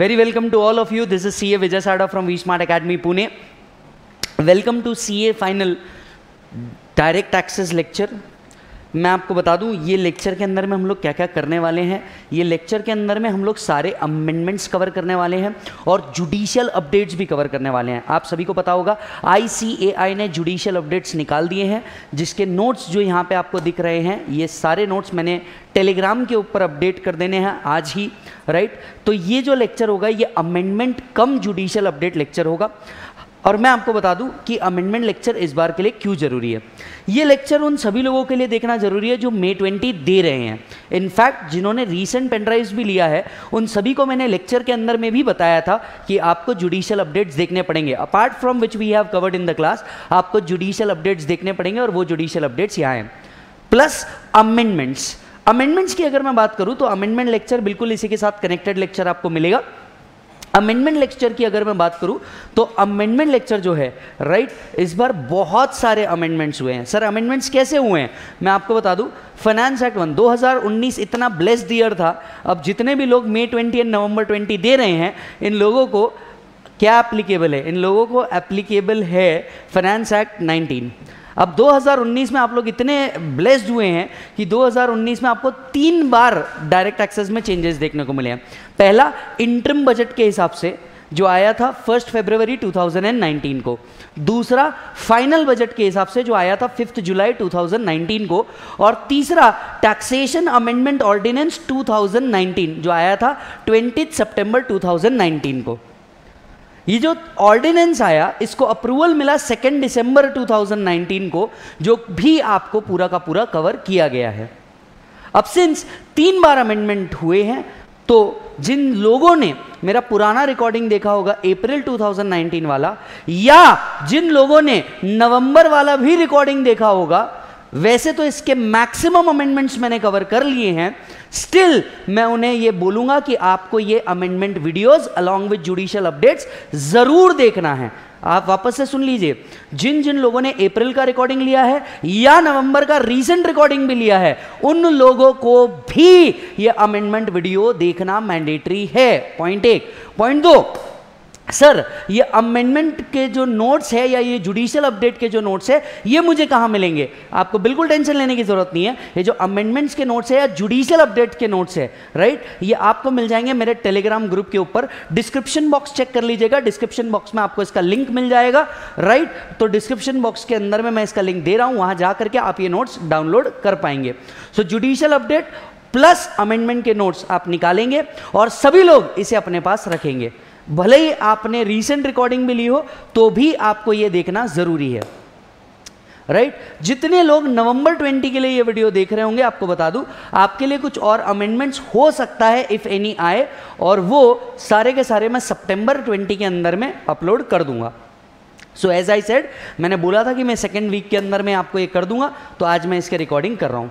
Very welcome to all of you. This is CA Vijay Sada from VSmart Academy, Pune. Welcome to CA Final Direct Access Lecture. मैं आपको बता दूँ, ये lecture के अंदर में हम लोग क्या क्या करने वाले हैं? ये लेक्चर के अंदर में हम लोग सारे अमेंडमेंट्स कवर करने वाले हैं और जुडिशियल अपडेट्स भी कवर करने वाले हैं। आप सभी को पता होगा आईसीएआई ने जुडिशियल अपडेट्स निकाल दिए हैं, जिसके नोट्स जो यहाँ पे आपको दिख रहे हैं, ये सारे नोट्स मैंने टेलीग्राम के ऊपर अपडेट कर देने हैं आज ही राइट तो ये जो लेक्चर होगा, ये amendment cum judicial update lecture होगा। और मैं आपको बता दूँ कि अमेंडमेंट लेक्चर इस बार के लिए क्यों ज़रूरी है। ये लेक्चर उन सभी लोगों के लिए देखना ज़रूरी है जो मे 20 दे रहे हैं। इनफैक्ट जिन्होंने रीसेंट पेनड्राइव्स भी लिया है, उन सभी को मैंने लेक्चर के अंदर में भी बताया था कि आपको जुडिशियल अपडेट्स देखने पड़ेंगे। Apart from which we have covered in the class आपको जुडिशियल अपडेट्स देखने पड़ेंगे और वो जुडिशियल अपडेट्स यहाँ हैं। प्लस अमेंडमेंट्स अमेंडमेंट्स की अगर मैं बात करूँ तो अमेंडमेंट लेक्चर बिल्कुल इसी के साथ कनेक्टेड लेक्चर आपको मिलेगा। अमेंडमेंट लेक्चर की अगर मैं बात करूँ तो अमेंडमेंट लेक्चर जो है राइट इस बार बहुत सारे अमेंडमेंट्स हुए हैं। सर अमेंडमेंट्स कैसे हुए हैं? मैं आपको बता दूँ फाइनेंस एक्ट वन 2019 इतना ब्लेस्ड ईयर था। अब जितने भी लोग मई 20 एंड नवंबर 20 दे रहे हैं, इन लोगों को क्या एप्लीकेबल है? इन लोगों को एप्लीकेबल है फाइनेंस एक्ट 19 अब 2019 में आप लोग इतने ब्लेस्ड हुए हैं कि 2019 में आपको तीन बार डायरेक्ट एक्सेस में चेंजेस देखने को मिले हैं। पहला इंटरम बजट के हिसाब से, जो आया था फ़र्स्ट फेब्रुवरी 2019 को। दूसरा फाइनल बजट के हिसाब से, जो आया था फिफ्थ जुलाई 2019 को। और तीसरा टैक्सेशन अमेंडमेंट ऑर्डिनेंस 2019 जो आया था ट्वेंटी सितंबर 2019 को। ये जो ऑर्डिनेंस आया, इसको अप्रूवल मिला सेकेंड दिसंबर 2019 को, जो भी आपको पूरा का पूरा कवर किया गया है। अब सिंस तीन बार अमेंडमेंट हुए हैं तो जिन लोगों ने, मेरा पुराना रिकॉर्डिंग देखा होगा अप्रैल 2019 वाला, या जिन लोगों ने नवंबर वाला भी रिकॉर्डिंग देखा होगा, वैसे तो इसके मैक्सिमम अमेंडमेंट्स मैंने कवर कर लिए हैं स्टिल मैं उन्हें यह बोलूँगा कि आपको यह amendment videos along with judicial updates ज़रूर देखना है। आप वापस से सुन लीजिए। जिन जिन लोगों ने अप्रैल का रिकॉर्डिंग लिया है या नवंबर का रीसेंट रिकॉर्डिंग भी लिया है, उन लोगों को भी यह अमेंडमेंट वीडियो देखना मैंडेटरी है। पॉइंट एक। पॉइंट दो सर ये अमेंडमेंट के जो नोट्स है या ये जुडिशियल अपडेट के जो नोट्स है, ये मुझे कहाँ मिलेंगे? आपको बिल्कुल टेंशन लेने की ज़रूरत नहीं है। ये जो अमेंडमेंट्स के नोट्स है या जुडिशियल अपडेट के नोट्स है राइट ये आपको मिल जाएँगे मेरे टेलीग्राम ग्रुप के ऊपर। डिस्क्रिप्शन बॉक्स चेक कर लीजिएगा। डिस्क्रिप्शन बॉक्स में आपको इसका लिंक मिल जाएगा राइट तो डिस्क्रिप्शन बॉक्स के अंदर में मैं इसका लिंक दे रहा हूँ। वहाँ जा करके आप ये नोट्स डाउनलोड कर पाएँगे। So judicial update plus amendment के नोट्स आप निकालेंगे और सभी लोग इसे अपने पास रखेंगे। भले ही आपने रीसेंट रिकॉर्डिंग भी ली हो तो भी आपको यह देखना ज़रूरी है। Right right? जितने लोग नवंबर 20 के लिए ये वीडियो देख रहे होंगे, आपको बता दूँ, आपके लिए कुछ और अमेंडमेंट्स हो सकता है इफ़ एनी आए, और वो सारे के सारे मैं सितंबर 20 के अंदर में अपलोड कर दूँगा। सो एज आई सेड मैंने बोला था कि मैं सेकेंड वीक के अंदर में आपको ये कर दूँगा तो आज मैं इसके रिकॉर्डिंग कर रहा हूँ।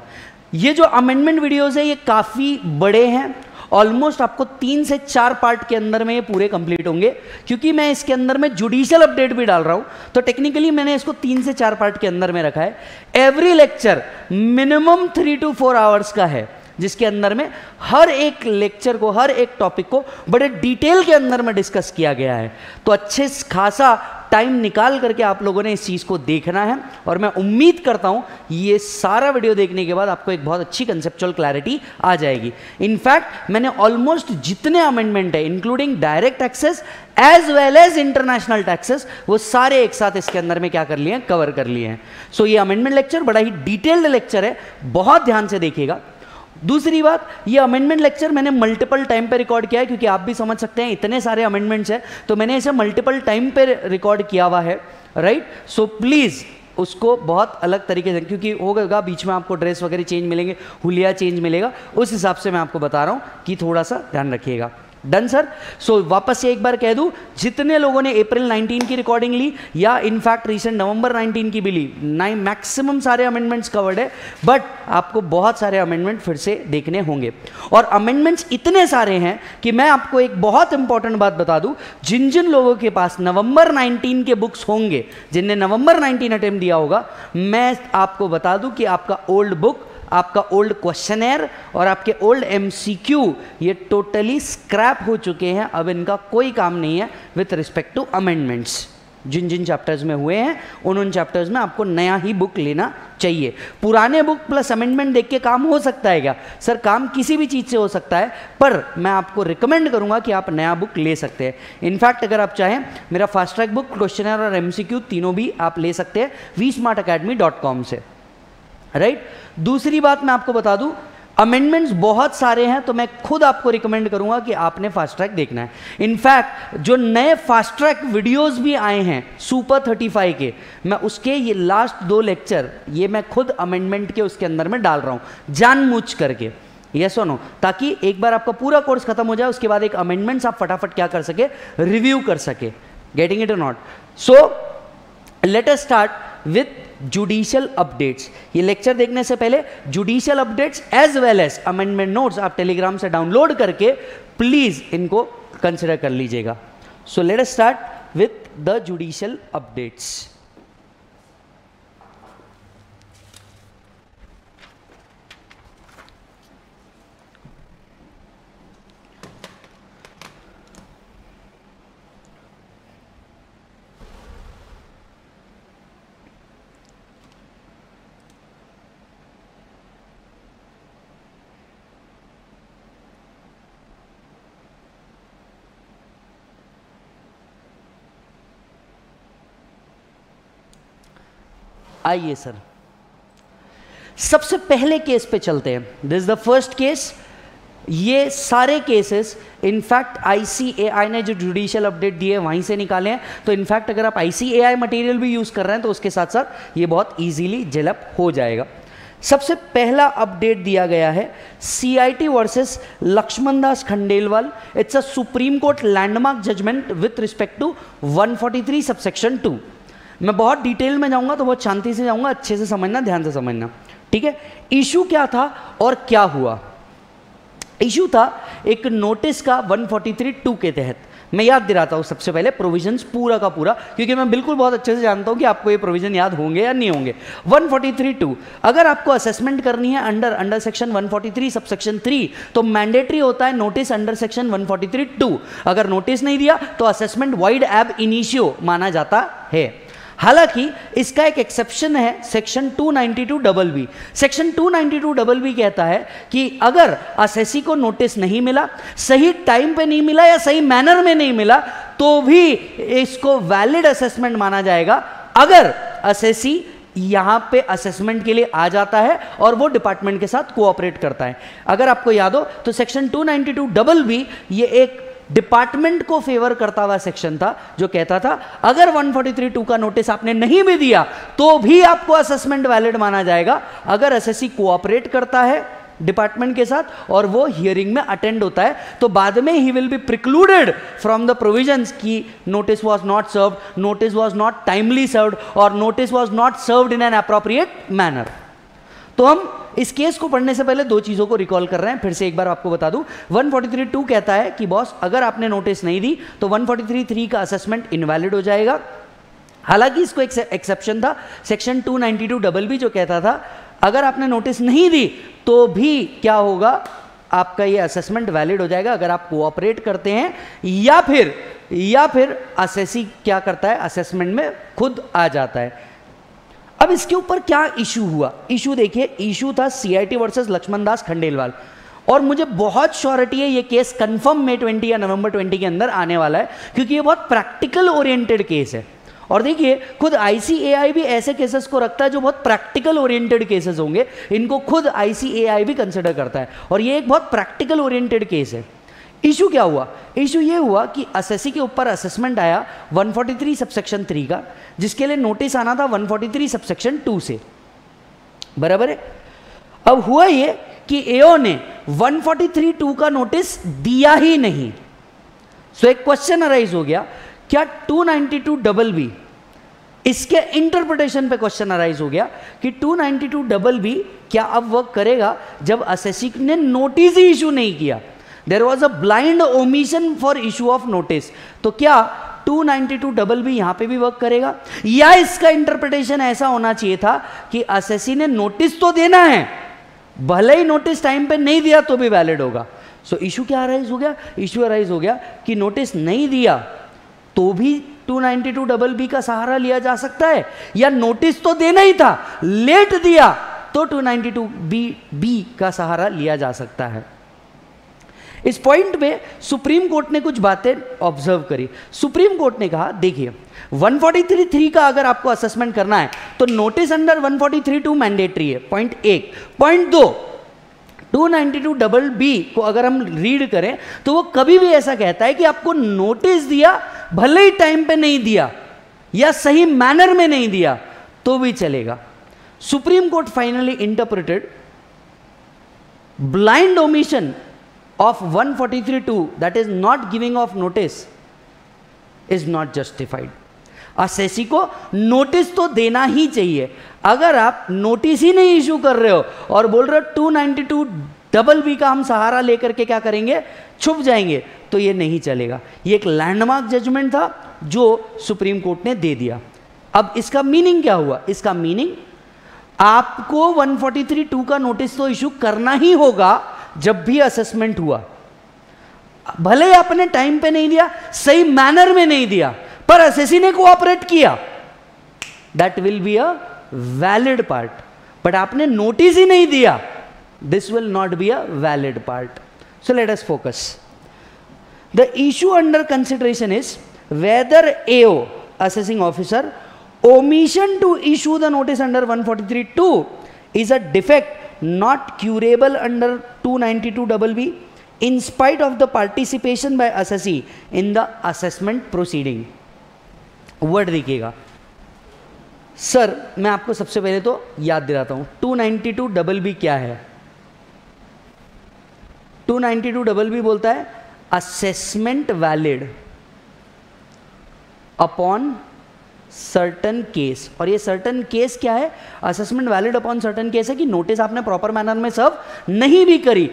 ये जो अमेंडमेंट वीडियोज़ है, ये काफ़ी बड़े हैं ऑलमोस्ट आपको तीन से चार पार्ट के अंदर में ये पूरे कंप्लीट होंगे, क्योंकि मैं इसके अंदर में जुडिशियल अपडेट भी डाल रहा हूँ। तो टेक्निकली मैंने इसको तीन से चार पार्ट के अंदर में रखा है। Every lecture minimum three to four hours का है। जिसके अंदर में हर एक लेक्चर को हर एक टॉपिक को बड़े डिटेल के अंदर में डिस्कस किया गया है। तो अच्छे खासा टाइम निकाल करके आप लोगों ने इस चीज़ को देखना है और मैं उम्मीद करता हूँ ये सारा वीडियो देखने के बाद आपको एक बहुत अच्छी कंसेप्चुअल क्लैरिटी आ जाएगी। इनफैक्ट मैंने ऑलमोस्ट जितने अमेंडमेंट है including direct taxes as well as international taxes वो सारे एक साथ इसके अंदर में क्या कर लिए हैं? कवर कर लिए हैं। सो so, ये अमेंडमेंट लेक्चर बड़ा ही डिटेल्ड लेक्चर है। बहुत ध्यान से देखिएगा। दूसरी बात, ये अमेंडमेंट लेक्चर मैंने मल्टीपल टाइम पे रिकॉर्ड किया है, क्योंकि आप भी समझ सकते हैं, इतने सारे अमेंडमेंट्स हैं तो मैंने इसे मल्टीपल टाइम पे रिकॉर्ड किया हुआ है राइट सो प्लीज़ उसको बहुत अलग तरीके से, क्योंकि होगा बीच में आपको ड्रेस वगैरह चेंज मिलेंगे, हुलिया चेंज मिलेगा, उस हिसाब से मैं आपको बता रहा हूँ कि थोड़ा सा ध्यान रखिएगा। डन सर सो वापस से एक बार कह दूँ, जितने लोगों ने अप्रैल 19 की रिकॉर्डिंग ली, या इनफैक्ट रिसेंट नवंबर 19 की भी ली नाइन मैक्सिमम सारे अमेंडमेंट्स कवर्ड है बट आपको बहुत सारे अमेंडमेंट फिर से देखने होंगे। और अमेंडमेंट्स इतने सारे हैं कि मैं आपको एक बहुत इंपॉर्टेंट बात बता दूँ, जिन जिन लोगों के पास नवंबर 19 के बुक्स होंगे, जिनने नवंबर 19 अटेम्प्ट दिया होगा, मैं आपको बता दूँ कि आपका ओल्ड बुक आपका ओल्ड क्वेश्चनर और आपके ओल्ड एमसीक्यू ये टोटली स्क्रैप हो चुके हैं। अब इनका कोई काम नहीं है विथ रिस्पेक्ट टू अमेंडमेंट्स जिन जिन चैप्टर्स में हुए हैं, उन उन चैप्टर्स में आपको नया ही बुक लेना चाहिए। पुराने बुक प्लस अमेंडमेंट देख के काम हो सकता है क्या? सर, काम किसी भी चीज़ से हो सकता है, पर मैं आपको रिकमेंड करूँगा कि आप नया बुक ले सकते हैं। इनफैक्ट अगर आप चाहें, मेरा फास्ट ट्रैक बुक क्वेश्चनर और एमसीक्यू तीनों भी आप ले सकते हैं V smart academy dot com से। राइट दूसरी बात मैं आपको बता दूँ अमेंडमेंट्स बहुत सारे हैं तो मैं खुद आपको रिकमेंड करूँगा कि आपने फास्ट ट्रैक देखना है। इनफैक्ट जो नए फास्ट ट्रैक वीडियोस भी आए हैं सुपर 35 के, मैं उसके ये लास्ट दो लेक्चर ये मैं खुद अमेंडमेंट के उसके अंदर में डाल रहा हूँ, जानबूझ करके। यस नो ताकि एक बार आपका पूरा कोर्स खत्म हो जाए, उसके बाद एक अमेंडमेंट्स आप फटाफट क्या कर सके रिव्यू कर सके। Getting it not so let us start with judicial updates ये लेक्चर देखने से पहले judicial updates as well as amendment notes आप टेलीग्राम से डाउनलोड करके प्लीज़ इनको कंसिडर कर लीजिएगा. So let start with the judicial updates आइए सर। सबसे पहले केस पे चलते हैं। दिस द फ़र्स्ट केस ये सारे केसेस इनफैक्ट आईसीएआई ने जो जुडिशियल अपडेट दिए वहीं से निकाले हैं। तो इनफैक्ट अगर आप आईसीएआई मटेरियल भी यूज़ कर रहे हैं तो उसके साथ साथ ये बहुत इजीली जेलअप हो जाएगा। सबसे पहला अपडेट दिया गया है CIT versus Laxman Das Khandelwal it's a supreme court landmark judgement with respect to 143 subsection 2 मैं बहुत डिटेल में जाऊँगा तो बहुत शांति से जाऊँगा, अच्छे से समझना, ध्यान से समझना। ठीक है? इशू क्या था और क्या हुआ? इशू था, एक नोटिस का 143 टू के तहत। मैं याद दिलाता हूँ सबसे पहले प्रोविजंस पूरा का पूरा, क्योंकि मैं बिल्कुल बहुत अच्छे से जानता हूँ कि आपको ये प्रोविज़न याद होंगे या नहीं होंगे। 143 टू, अगर आपको असेसमेंट करनी है under under section 143 sub section three तो मैंडेटरी होता है नोटिस अंडर सेक्शन 143 टू। अगर नोटिस नहीं दिया तो असेसमेंट वाइड एब इनिशियो माना जाता है। हालाँकि, इसका एक एक्सेप्शन है section 292 double B section 292 double B कहता है कि अगर असेसी को नोटिस नहीं मिला, सही टाइम पे नहीं मिला या सही मैनर में नहीं मिला तो भी इसको वैलिड असेसमेंट माना जाएगा। अगर असेसी यहाँ पे असेसमेंट के लिए आ जाता है और वो डिपार्टमेंट के साथ कोऑपरेट करता है। अगर आपको याद हो तो सेक्शन 292 डबल बी ये एक डिपार्टमेंट को फेवर करता हुआ सेक्शन था, जो कहता था, अगर 143 का नोटिस आपने नहीं भी दिया तो भी आपको असेसमेंट वैलिड माना जाएगा। अगर एसएससी कोऑपरेट करता है डिपार्टमेंट के साथ और वो हियरिंग में अटेंड होता है तो बाद में ही will be precluded from the provisions की notice was not served notice was not timely served और notice was not served in an appropriate manner तो हम इस केस को पढ़ने से पहले दो चीज़ों को रिकॉल कर रहे हैं, फिर से एक बार आपको बता दूँ। 143.2 कहता है कि, बॉस, अगर आपने नोटिस नहीं दी तो 143.3 का असेसमेंट इनवैलिड हो जाएगा। हालाँकि इसको एक एक्सेप्शन था सेक्शन 292 डबल बी जो कहता था, अगर आपने नोटिस नहीं दी तो भी क्या होगा? आपका ये असेसमेंट वैलिड हो जाएगा अगर आप कोऑपरेट करते हैं, या फिर या फिर असेसी क्या करता है असेसमेंट में खुद आ जाता है। अब इसके ऊपर क्या इशू हुआ? इशू देखिए इशू था सीआईटी वर्सेस लक्ष्मण दास खंडेलवाल और मुझे बहुत श्योरिटी है ये केस कंफर्म मे 20 या नवंबर 20 के अंदर आने वाला है, क्योंकि ये बहुत प्रैक्टिकल ओरिएंटेड केस है। और देखिए, खुद आईसीएआई भी ऐसे केसेस को रखता है जो बहुत प्रैक्टिकल ओरिएंटेड केसेस होंगे। इनको खुद आईसीएआई भी कंसिडर करता है। और ये एक बहुत प्रैक्टिकल ओरिएंटेड केस है। इशू क्या हुआ? इशू ये हुआ कि एसएससी के ऊपर असेसमेंट आया 143 सबसेक्शन थ्री का, जिसके लिए नोटिस आना था 143 सबसेक्शन टू से। बराबर है? अब हुआ ये कि एओ ने 143 टू का नोटिस दिया ही नहीं। सो एक क्वेश्चन अराइज हो गया, क्या 292 डबल बी इसके इंटरप्रिटेशन पे क्वेश्चन अराइज हो गया कि 292 डबल बी क्या अब वर्क करेगा जब एसएससी ने नोटिस ही इशू नहीं किया। There was a blind omission for issue of notice तो क्या 292 डबल भी यहाँ पे भी वर्क करेगा? या इसका इंटरप्रिटेशन ऐसा होना चाहिए था कि एसएससी ने नोटिस तो देना है भले ही नोटिस टाइम पे नहीं दिया तो भी वैलिड होगा। सो so, इशू क्या अराइज हो गया? इशू अराइज हो गया कि नोटिस नहीं दिया तो भी 292 डबल बी का सहारा लिया जा सकता है। या नोटिस तो देना ही था लेट दिया तो 292 बी बी का सहारा लिया जा सकता है। इस पॉइंट पे सुप्रीम कोर्ट ने कुछ बातें ऑब्ज़र्व करी। सुप्रीम कोर्ट ने कहा, देखिए 143.3 का अगर आपको असेसमेंट करना है तो नोटिस अंडर 143.2 मैंडेटरी है पॉइंट एक। पॉइंट दो 292 डबल बी को अगर हम रीड करें तो वो कभी भी ऐसा कहता है कि आपको नोटिस दिया, भले ही टाइम पे नहीं दिया, या सही मैनर में नहीं दिया तो भी चलेगा। Supreme court finally interpreted blind omission of 143.2 that is not giving of notice is not justified. Assessee को नोटिस तो देना ही चाहिए। अगर आप नोटिस ही नहीं इशू कर रहे हो और बोल रहे हो 292 डबल बी का हम सहारा लेकर के क्या करेंगे? छुप जाएँगे। तो ये नहीं चलेगा। ये एक लैंडमार्क जजमेंट था जो सुप्रीम कोर्ट ने दे दिया। अब इसका मीनिंग क्या हुआ? इसका मीनिंग आपको 143.2 का नोटिस तो इशू करना ही होगा। जब भी असेसमेंट हुआ, भले ही आपने टाइम पे नहीं दिया, सही मैनर में नहीं दिया, पर एसएससी ने कोऑपरेट किया that will be a valid part but आपने नोटिस ही नहीं दिया this will not be a valid part so let us focus the issue under consideration is whether AO assessing officer, omission to issue the notice under 143.2 is a defect not curable under 292 BB in spite of the participation by assessee in the assessment proceeding word देखिएगा sir मैं आपको सबसे पहले तो याद दिलाता हूँ 292 double B क्या है 292 डबल बी बोलता है assessment valid upon certain case और ये सर्टन केस क्या है? Assessment valid upon certain case है कि नोटिस आपने प्रॉपर मैनर में सर्व नहीं भी करी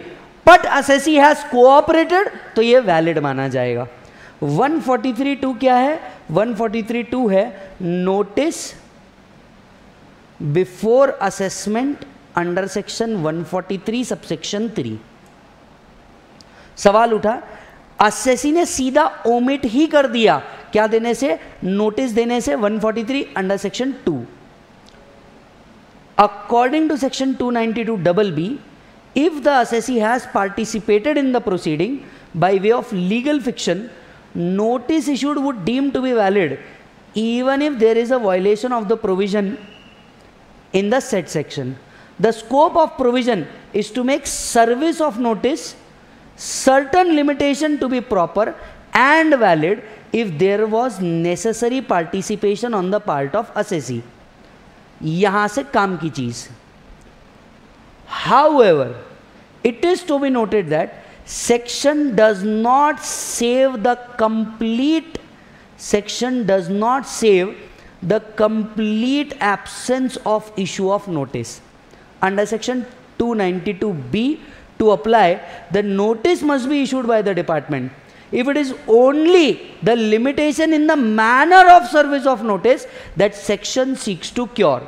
बट असेसी हैज़ कोऑपरेटेड तो ये वैलिड माना जाएगा। 143.2 क्या है? 143.2 है। Notice before assessment under section 143 subsection 3 सवाल उठा असेसी ने सीधा ओमिट ही कर दिया। क्या देने से? नोटिस देने से 143 forty three under section two according to section 292 double B if the as assessee has participated in the proceeding by way of legal fiction notice issued would deem to be valid even if there is a violation of the provision in the said section the scope of provision is to make service of notice certain limitation to be proper and valid if there was necessary participation on the part of assessee. यहाँ से काम की चीज़ However, it is to be noted that section does not save the complete section does not save the complete absence of issue of notice under section 292b to apply the notice must be issued by the department if it is only the limitation in the manner of service of notice that section seeks to cure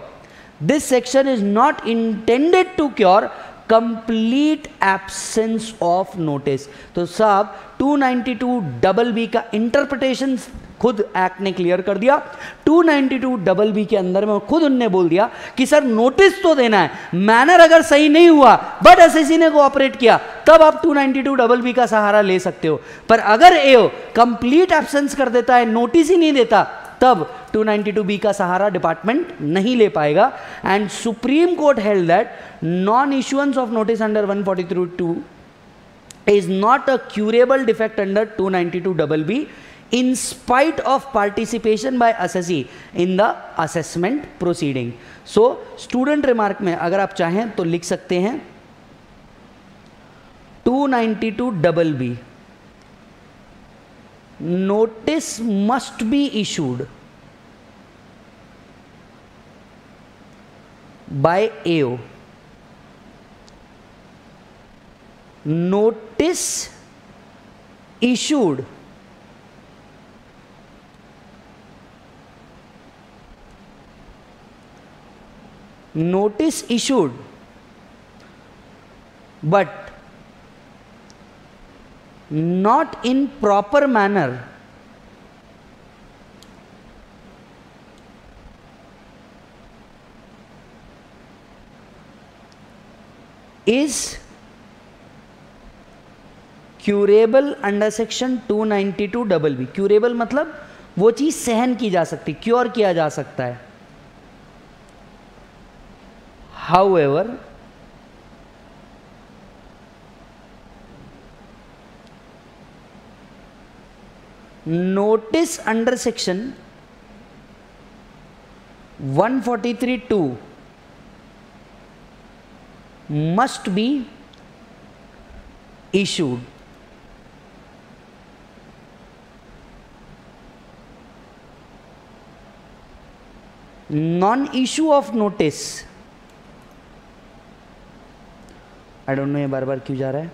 this section is not intended to cure complete absence of notice तो साहब 292 double B का interpretation खुद act ने clear कर दिया। 292 double B के अंदर में खुद उनने बोल दिया कि, सर, नोटिस तो देना है। मैनर अगर सही नहीं हुआ बट एसएससी ने कोऑपरेट किया, तब आप 292 डबल बी का सहारा ले सकते हो। पर अगर एओ कंप्लीट एब्सेंस कर देता है नोटिस ही नहीं देता, तब 292 बी का सहारा डिपार्टमेंट नहीं ले पाएगा। And supreme court held that non issuance of notice under 143.2 is not a curable defect under 292 double B in spite of participation by assessee in the assessment proceeding. So student remark में अगर आप चाहें तो लिख सकते हैं 292 double B notice must be issued by AO. Notice issued notice issued, but not in proper manner. Is curable under section 292 double B curable मतलब वो चीज़ सहन की जा सकती क्योर किया जा सकता है। Ever notice under section 143.2 must be issued non issue of notice I don't know ये बार बार क्यों जा रहा है।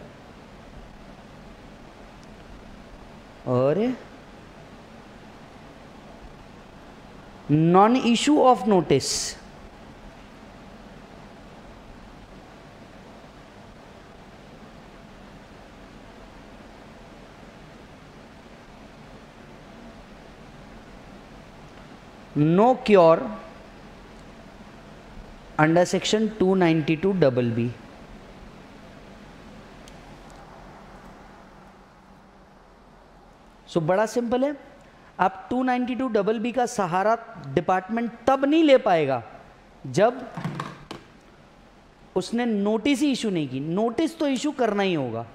और non issue of notice no cure under section two ninety two double B so so, बड़ा सिंपल है। आप 292 डबल बी का सहारा डिपार्टमेंट तब नहीं ले पाएगा जब उसने नोटिस ही इशू नहीं की। नोटिस तो इशू करना ही होगा।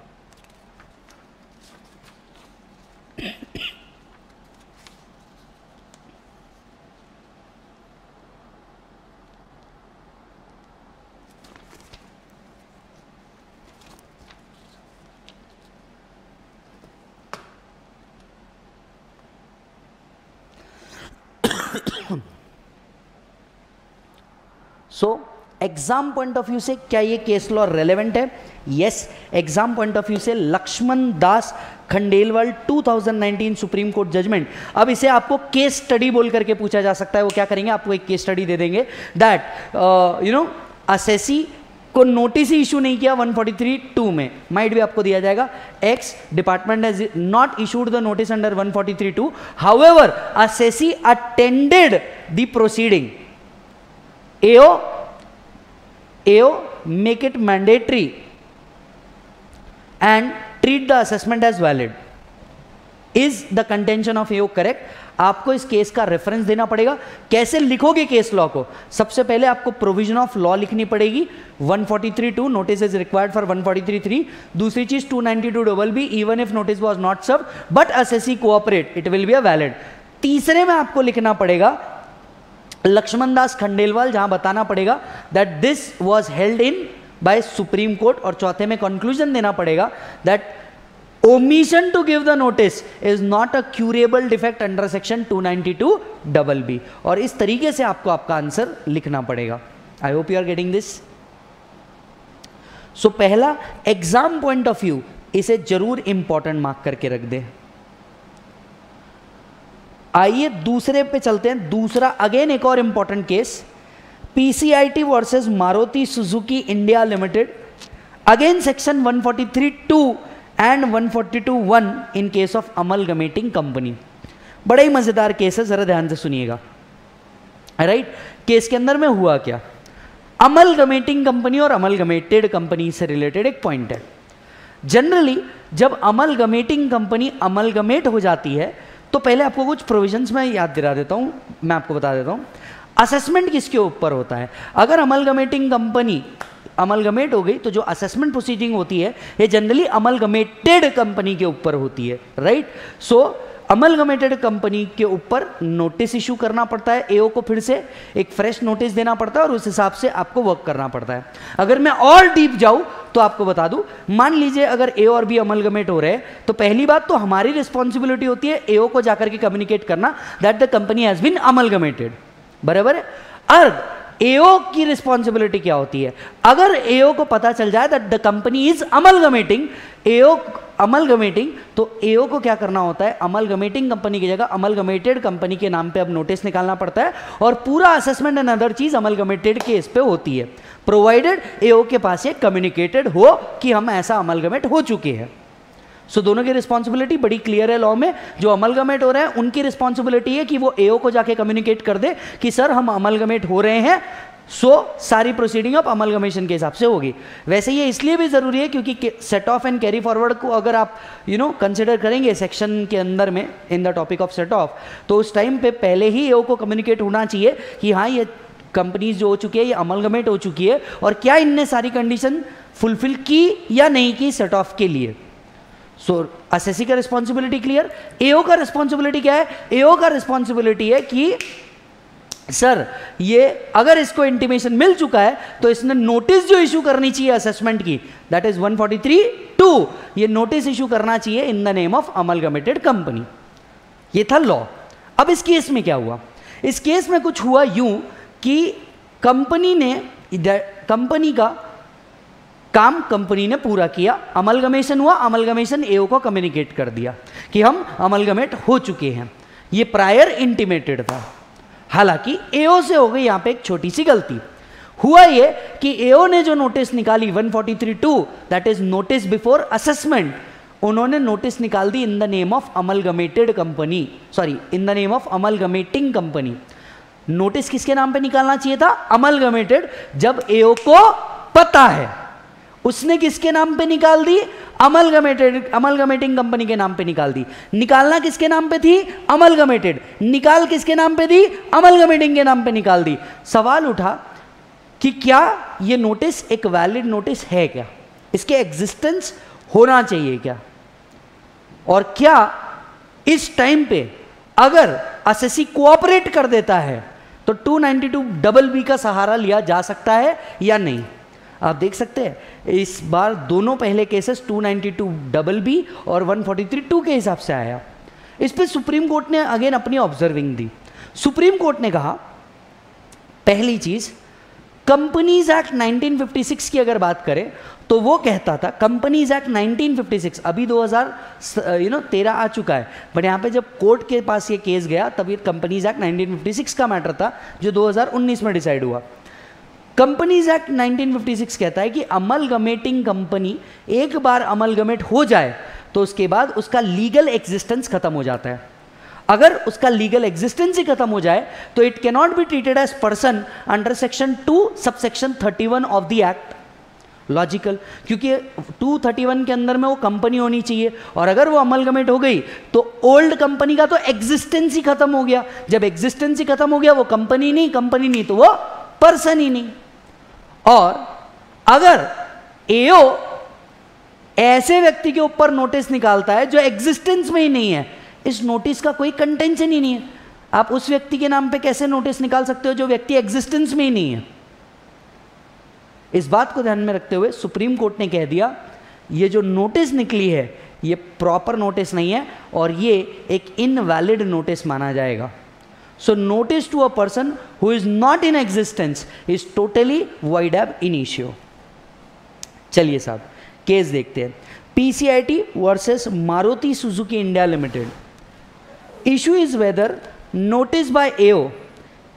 So exam point of view से क्या ये केस लॉ रेलेवेंट है? Yes exam point of view से Laxman Das Khandelwal 2019 supreme court judgment अब इसे आपको केस स्टडी बोल करके पूछा जा सकता है। वो क्या करेंगे? आपको एक केस स्टडी दे देंगे। दैट यू नो असेसी को नोटिस ही इशू नहीं किया 143 टू में। माइट भी आपको दिया जाएगा। X department has not issued the notice under 143 two however assessee attended the proceeding AO, AO make it mandatory and treat the assessment as valid. Is the contention of AO correct? आपको इस case का reference देना पड़ेगा। कैसे लिखोगे case law को? सबसे पहले आपको प्रोविज़न ऑफ़ लॉ लिखनी पड़ेगी। 143.2 नोटिस इज़ रिक्वायर्ड फॉर 143.3 दूसरी चीज़ 292 double B even if notice was not serve but assessee cooperate it will be a valid तीसरे में आपको लिखना पड़ेगा लक्ष्मण दास खंडेलवाल, जहाँ बताना पड़ेगा that this was held in by supreme court और चौथे में कंक्लूजन देना पड़ेगा that omission to give the notice is not a curable defect under section 292 double B और इस तरीके से आपको आपका आंसर लिखना पड़ेगा। I hope you are getting this so पहला एग्ज़ाम पॉइंट ऑफ़ व्यू इसे ज़रूर इंपॉर्टेंट मार्क करके रख दे। आइए दूसरे पे चलते हैं। दूसरा अगेन एक और important case PCIT versus Maruti Suzuki India limited again section 143 two and 142 one in case of amalgamating company बड़ा ही मज़ेदार केस है जरा ध्यान से सुनिएगा। Right right? केस के अंदर में हुआ क्या? अमल गमेटिंग कंपनी और अमल गमेटेड कंपनी से रिलेटेड एक पॉइंट है। जनरली जब अमल गमेटिंग कंपनी अमल गमेट हो जाती है तो पहले आपको कुछ प्रोविजंस मैं याद दिला देता हूँ मैं आपको बता देता हूँ। असेसमेंट किसके ऊपर होता है? अगर अमलगमेटिंग कंपनी अमलगमेट हो गई तो जो असेसमेंट प्रोसीडिंग होती है ये जनरली अमलगमेटेड कंपनी के ऊपर होती है right so so, amalgamated company के ऊपर नोटिस इशू करना पड़ता है एओ को फिर से एक फ्रेश नोटिस देना पड़ता है और उस हिसाब से आपको वर्क करना पड़ता है। अगर मैं और डीप जाऊँ तो आपको बता दूँ, मान लीजिए अगर ए और बी अमलगमेट हो रहे हैं तो पहली बात तो हमारी रिस्पॉन्सिबिलिटी होती है एओ को जाकर के कम्युनिकेट करना that the company has been amalgamated बराबर है? एओ की रिस्पॉन्सिबिलिटी क्या होती है? अगर एओ को पता चल जाए that the company is amalgamating AO amalgamating तो एओ को क्या करना होता है? अमल गमेटिंग कंपनी की जगह अमल गमेटेड कंपनी के नाम पे अब नोटिस निकालना पड़ता है और पूरा असेसमेंट एंड अदर चीज़ अमलगमेटेड केस पे होती है। प्रोवाइडेड एओ के पास ये कम्युनिकेटेड हो कि हम ऐसा अमलगमेट हो चुके हैं। सो so, दोनों की रिस्पॉन्सिबिलिटी बड़ी क्लियर है लॉ में। जो अमलगमेट हो रहे हैं उनकी रिस्पॉन्सिबिलिटी है कि वो एओ को जाके कम्युनिकेट कर दे कि सर हम अमलगमेट हो रहे हैं सो so, सारी प्रोसीडिंग ऑफ़ अमलगमेशन के हिसाब से होगी। वैसे ये इसलिए भी ज़रूरी है क्योंकि set off and carry forward को अगर आप यू नो कंसिडर करेंगे सेक्शन के अंदर में in the topic of set off तो उस टाइम पे पहले ही एओ को कम्युनिकेट होना चाहिए कि हाँ ये कंपनीज़ जो हो चुकी है ये अमलगमेट हो चुकी है और क्या इनने सारी कंडीशन फुलफिल की या नहीं की सेट ऑफ़ के लिए। सो असेसी का रिस्पॉन्सिबिलिटी क्लियर एओ का रिस्पॉन्सिबिलिटी क्या है? एओ का रिस्पॉन्सिबिलिटी है कि सर ये अगर इसको इंटीमेशन मिल चुका है तो इसने नोटिस जो इशू करनी चाहिए असेसमेंट की दैट इज़ 143 टू ये नोटिस इशू करना चाहिए in the name of amal amalgamated company ये था लॉ अब इस केस में क्या हुआ? इस केस में कुछ हुआ यूँ कि कंपनी ने कंपनी का काम कंपनी ने पूरा किया अमलगमेशन हुआ अमलगमेशन एओ को कम्युनिकेट कर दिया कि हम अमलगमेट हो चुके हैं। ये प्रायर इंटीमेटेड था। हालाँकि एओ से हो गई यहाँ पे एक छोटी सी गलती। हुआ ये कि एओ ने जो नोटिस निकाली 143.2 that is notice before assessment उन्होंने नोटिस निकाल दी in the name of amalgamated company sorry in the name of amalgamating company notice किसके नाम पे निकालना चाहिए था? अमलगमेटेड जब एओ को पता है। उसने किसके नाम पे निकाल दी? अमलगमेटेड अमलगमेटिंग कंपनी के नाम पे निकाल दी। निकालना किसके नाम पे थी? अमलगमेटेड निकाल किसके नाम पे दी अमलगमेटिंग के नाम पे निकाल दी। सवाल उठा कि क्या ये नोटिस एक वैलिड नोटिस है क्या? इसके एग्जिस्टेंस होना चाहिए क्या? और क्या इस टाइम पे अगर असेसी कोऑपरेट कर देता है तो 292 डबल बी का सहारा लिया जा सकता है या नहीं? आप देख सकते हैं, इस बार दोनों पहले केसेस 292 डबल बी और 143 टू के हिसाब से आया। इस पर सुप्रीम कोर्ट ने अगेन अपनी ऑब्जर्विंग दी। सुप्रीम कोर्ट ने कहा, पहली चीज़, कंपनीज़ एक्ट 1956 की अगर बात करें तो वो कहता था, कंपनीज़ एक्ट 1956 अभी 2000 यू नो तेरह आ चुका है। बट यहाँ पे जब कोर्ट के पास ये केस गया, तब ये कंपनीज़ एक्ट 1956 का मैटर था, जो 2019 में डिसाइड हुआ। कंपनीज़ एक्ट 1956 कहता है कि अमलगमेटिंग कंपनी एक बार अमलगमेट हो जाए तो उसके बाद उसका लीगल एग्जिस्टेंस खत्म हो जाता है। अगर उसका लीगल एग्जिस्टेंस ही खत्म हो जाए तो it can not be treated as person under section two subsection 31 of the act. Logical, क्योंकि 231 के अंदर में वो कंपनी होनी चाहिए, और अगर वो अमलगमेट हो गई तो ओल्ड कंपनी का तो एग्जिस्टेंस ही खत्म हो गया। जब एग्जिस्टेंस ही खत्म हो गया, वो कंपनी नहीं कंपनी नहीं तो वो पर्सन ही नहीं। और अगर एओ ऐसे व्यक्ति के ऊपर नोटिस निकालता है जो एग्जिस्टेंस में ही नहीं है, इस नोटिस का कोई कंटेंशन ही नहीं है। आप उस व्यक्ति के नाम पे कैसे नोटिस निकाल सकते हो जो व्यक्ति एग्जिस्टेंस में ही नहीं है? इस बात को ध्यान में रखते हुए सुप्रीम कोर्ट ने कह दिया, ये जो नोटिस निकली है, ये प्रॉपर नोटिस नहीं है और ये एक इनवैलिड नोटिस माना जाएगा। So notice to a person who is not in existence is totally void ab initio. चलिए साहब केस देखते हैं PCIT versus Maruti Suzuki India limited issue is whether notice by AO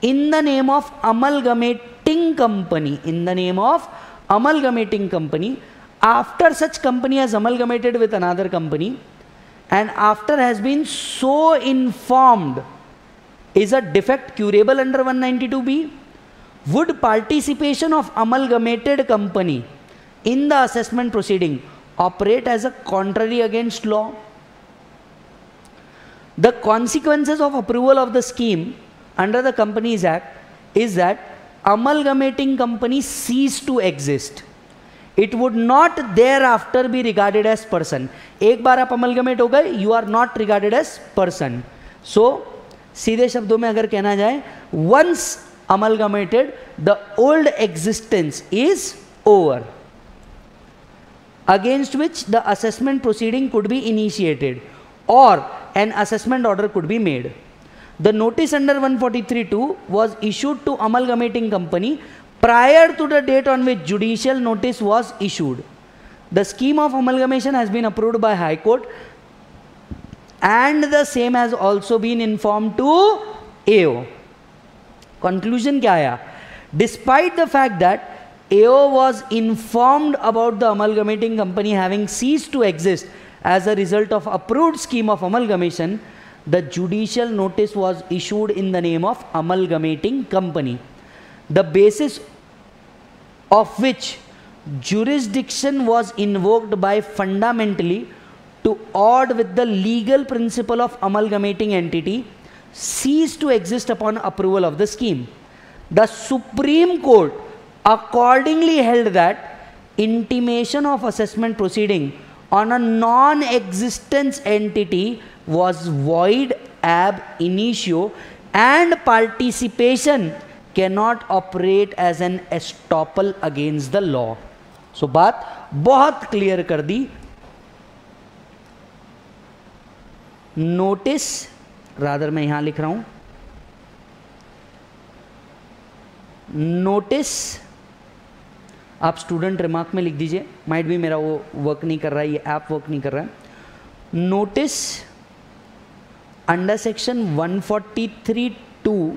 in the name of amalgamating company in the name of amalgamating company after such company has amalgamated with another company and after has been so informed is a defect curable under 192b? Would participation of amalgamated company in the assessment proceeding operate as a contrary against law? The consequences of approval of the scheme under the Companies Act is that amalgamating company cease to exist. It would not thereafter be regarded as person. एक बार आप amalgamate हो गए you are not regarded as person. So सीधे शब्दों में अगर कहना जाए once amalgamated the old existence is over against which the assessment proceeding could be initiated और an assessment order could be made the notice under one forty three two was issued to amalgamating company prior to the date on which judicial notice was issued the scheme of amalgamation has been approved by high court and the same has also been informed to AO. Conclusion kya aaya? Despite the fact that AO was informed about the amalgamating company having ceased to exist as a result of approved scheme of amalgamation, the judicial notice was issued in the name of amalgamating company. The basis of which jurisdiction was invoked by fundamentally to odd with the legal principle of amalgamating entity ceased to exist upon approval of the scheme. The Supreme Court accordingly held that intimation of assessment proceeding on a non-existence entity was void ab initio and participation cannot operate as an estoppel against the law. So so, बात बहुत clear कर दी notice rather मैं यहाँ लिख रहा हूँ, notice, आप स्टूडेंट रिमार्क में लिख दीजिए माइट भी मेरा वो वर्क नहीं कर रहा है, ये ऐप वर्क नहीं कर रहा है। Notice under section 143 two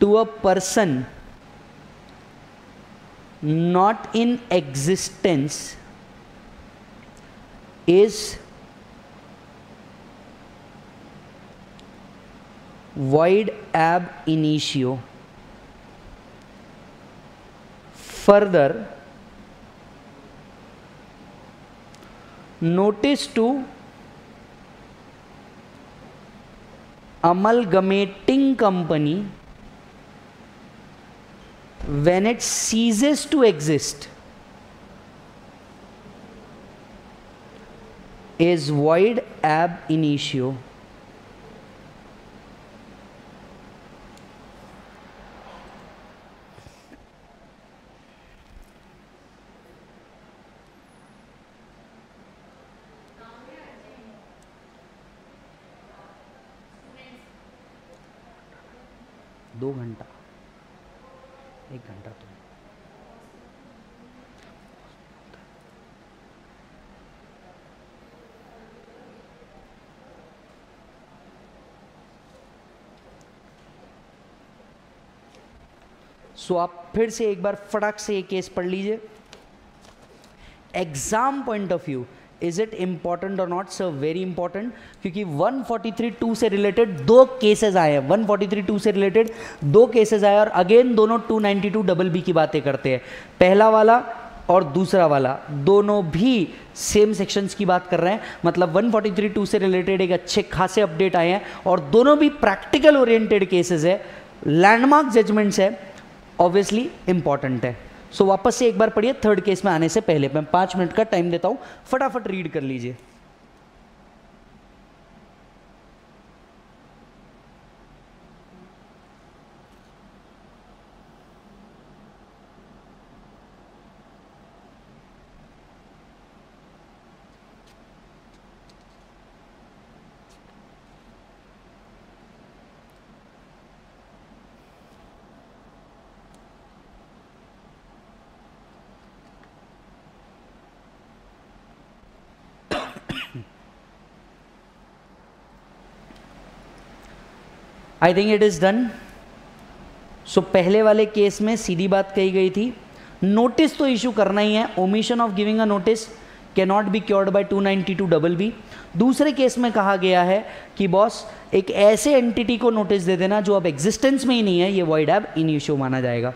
to a person not in existence is void ab initio. Further, notice to amalgamating company when it ceases to exist is void ab initio. So आप फिर से एक बार फटाक से ये केस पढ़ लीजिए। Exam point of view is it important और नॉट सर वेरी इंपॉर्टेंट क्योंकि 143.2 से रिलेटेड दो केसेस आए हैं। 143.2 से रिलेटेड दो केसेस आए और अगेन दोनों 292 डबल बी की बातें करते हैं। पहला वाला और दूसरा वाला, दोनों भी सेम सेक्शंस की बात कर रहे हैं। मतलब 143.2 से रिलेटेड एक अच्छे खासे अपडेट आए हैं और दोनों भी प्रैक्टिकल ओरिएंटेड केसेस है। लैंडमार्क जजमेंट्स है। ऑब्वियसली इंपॉर्टेंट है। सो so, वापस से एक बार पढ़िए थर्ड केस में आने से पहले। मैं पाँच मिनट का टाइम देता हूँ। फटाफट रीड कर लीजिए। I think it is done so पहले वाले केस में सीधी बात कही गई थी। नोटिस तो इशू करना ही है। Omission of giving a notice can not be cured by 292 double B दूसरे केस में कहा गया है कि बॉस एक ऐसे एंटिटी को नोटिस दे देना जो अब एग्जिस्टेंस में ही नहीं है, ये वॉइड एब इन इशू माना जाएगा।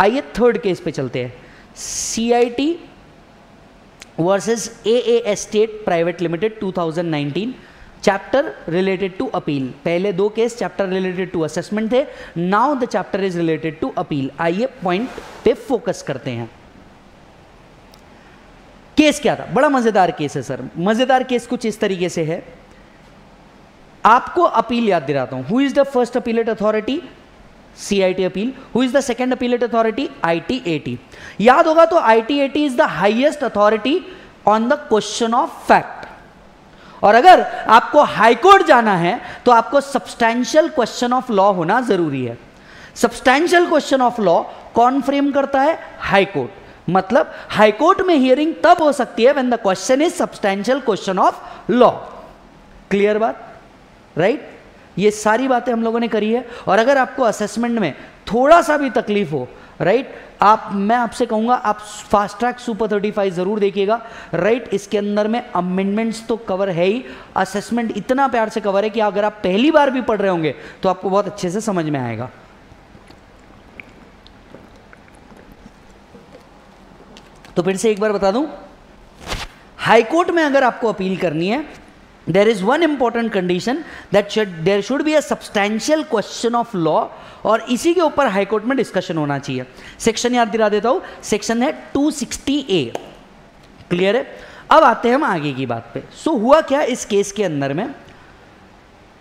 आइए थर्ड केस पे चलते हैं। C I T versus A A estate private limited 2019 chapter related to appeal पहले दो case chapter related to assessment थे now the chapter is related to appeal आइए पॉइंट पे फोकस करते हैं। केस क्या था? बड़ा मज़ेदार केस है सर मज़ेदार केस कुछ इस तरीके से है। आपको अपील याद दिलाता हूँ। Who is the first appellate authority CIT appeal who is the second appellate authority ITAT याद होगा तो ITAT is the highest authority on the question of fact और अगर आपको हाईकोर्ट जाना है तो आपको सब्सटैंशियल क्वेश्चन ऑफ़ लॉ होना ज़रूरी है। सब्सटैंशियल क्वेश्चन ऑफ़ लॉ कौन फ्रेम करता है? हाईकोर्ट मतलब हाईकोर्ट में हियरिंग तब हो सकती है when the question is substantial question of law clear बात? राइट? ये सारी बातें हम लोगों ने करी है। और अगर आपको असेसमेंट में थोड़ा सा भी तकलीफ़ हो राइट आप, मैं आपसे कहूँगा, आप fast track super thirty five ज़रूर देखिएगा। राइट इसके अंदर में अमेंडमेंट्स तो कवर है ही। असेसमेंट इतना प्यार से कवर है कि अगर आप पहली बार भी पढ़ रहे होंगे तो आपको बहुत अच्छे से समझ में आएगा। तो फिर से एक बार बता दूँ, हाईकोर्ट में अगर आपको अपील करनी है there is one important condition that there should be a substantial question of law और इसी के ऊपर हाईकोर्ट में डिस्कशन होना चाहिए। सेक्शन याद दिला देता हूँ। सेक्शन है 260 ए क्लियर है? अब आते हैं हम आगे की बात पे। सो so, हुआ क्या इस केस के अंदर में?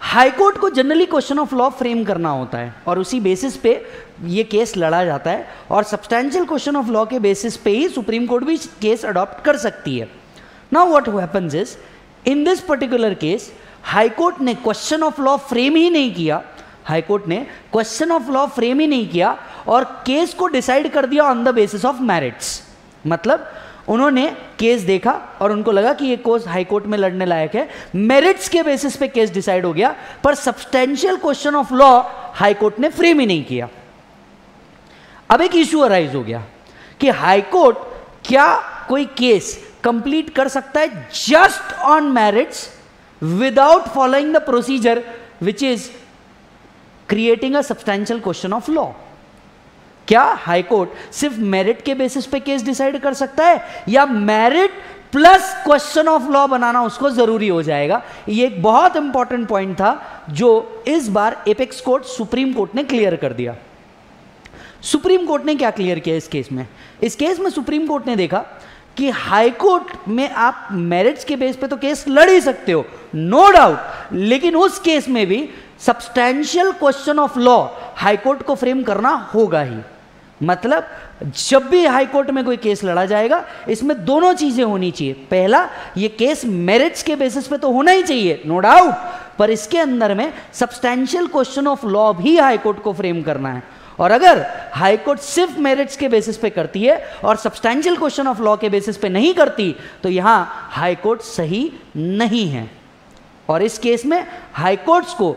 हाईकोर्ट को generally question of law frame करना होता है और उसी बेसिस पे ये केस लड़ा जाता है और सब्सटैंशियल क्वेश्चन ऑफ़ लॉ के बेसिस पे ही सुप्रीम कोर्ट भी केस अडॉप्ट कर सकती है। Now what happens is in this particular case high court ने क्वेश्चन ऑफ़ लॉ फ्रेम ही नहीं किया। हाईकोर्ट ने क्वेश्चन ऑफ़ लॉ फ्रेम ही नहीं किया और केस को डिसाइड कर दिया on the basis of merits मतलब उन्होंने केस देखा और उनको लगा कि ये कोर्स हाईकोर्ट में लड़ने लायक है। मेरिट्स के बेसिस पे केस डिसाइड हो गया, पर substantial question of law high court ने फ्रेम ही नहीं किया। अब एक इश्यू अराइज हो गया कि हाईकोर्ट क्या कोई केस कंप्लीट कर सकता है just on merits without following the procedure which is creating a substantial question of law क्या हाईकोर्ट सिर्फ़ मेरिट के बेसिस पे केस डिसाइड कर सकता है? या merit plus question of law बनाना उसको ज़रूरी हो जाएगा? ये एक बहुत इंपॉर्टेंट पॉइंट था, जो इस बार एपेक्स कोर्ट सुप्रीम कोर्ट ने क्लियर कर दिया। सुप्रीम कोर्ट ने क्या क्लियर किया इस केस में? इस केस में सुप्रीम कोर्ट ने देखा कि हाई कोर्ट में आप मेरिट्स के बेस पे तो केस लड़ ही सकते हो नो no डाउट लेकिन उस केस में भी substantial question of law high court को फ्रेम करना होगा ही. मतलब जब भी हाईकोर्ट में कोई केस लड़ा जाएगा, इसमें दोनों चीज़ें होनी चाहिए. पहला, ये केस मेरिट्स के बेसिस पे तो होना ही चाहिए नो no डाउट पर इसके अंदर में सब्सटैंशियल क्वेश्चन ऑफ़ लॉ भी हाईकोर्ट को फ्रेम करना है. और अगर हाईकोर्ट सिर्फ़ मेरिट्स के बेसिस पे करती है और सब्सटैंशियल क्वेश्चन ऑफ़ लॉ के बेसिस पे नहीं करती तो यहाँ हाईकोर्ट सही नहीं है। और इस केस में हाईकोर्ट्स को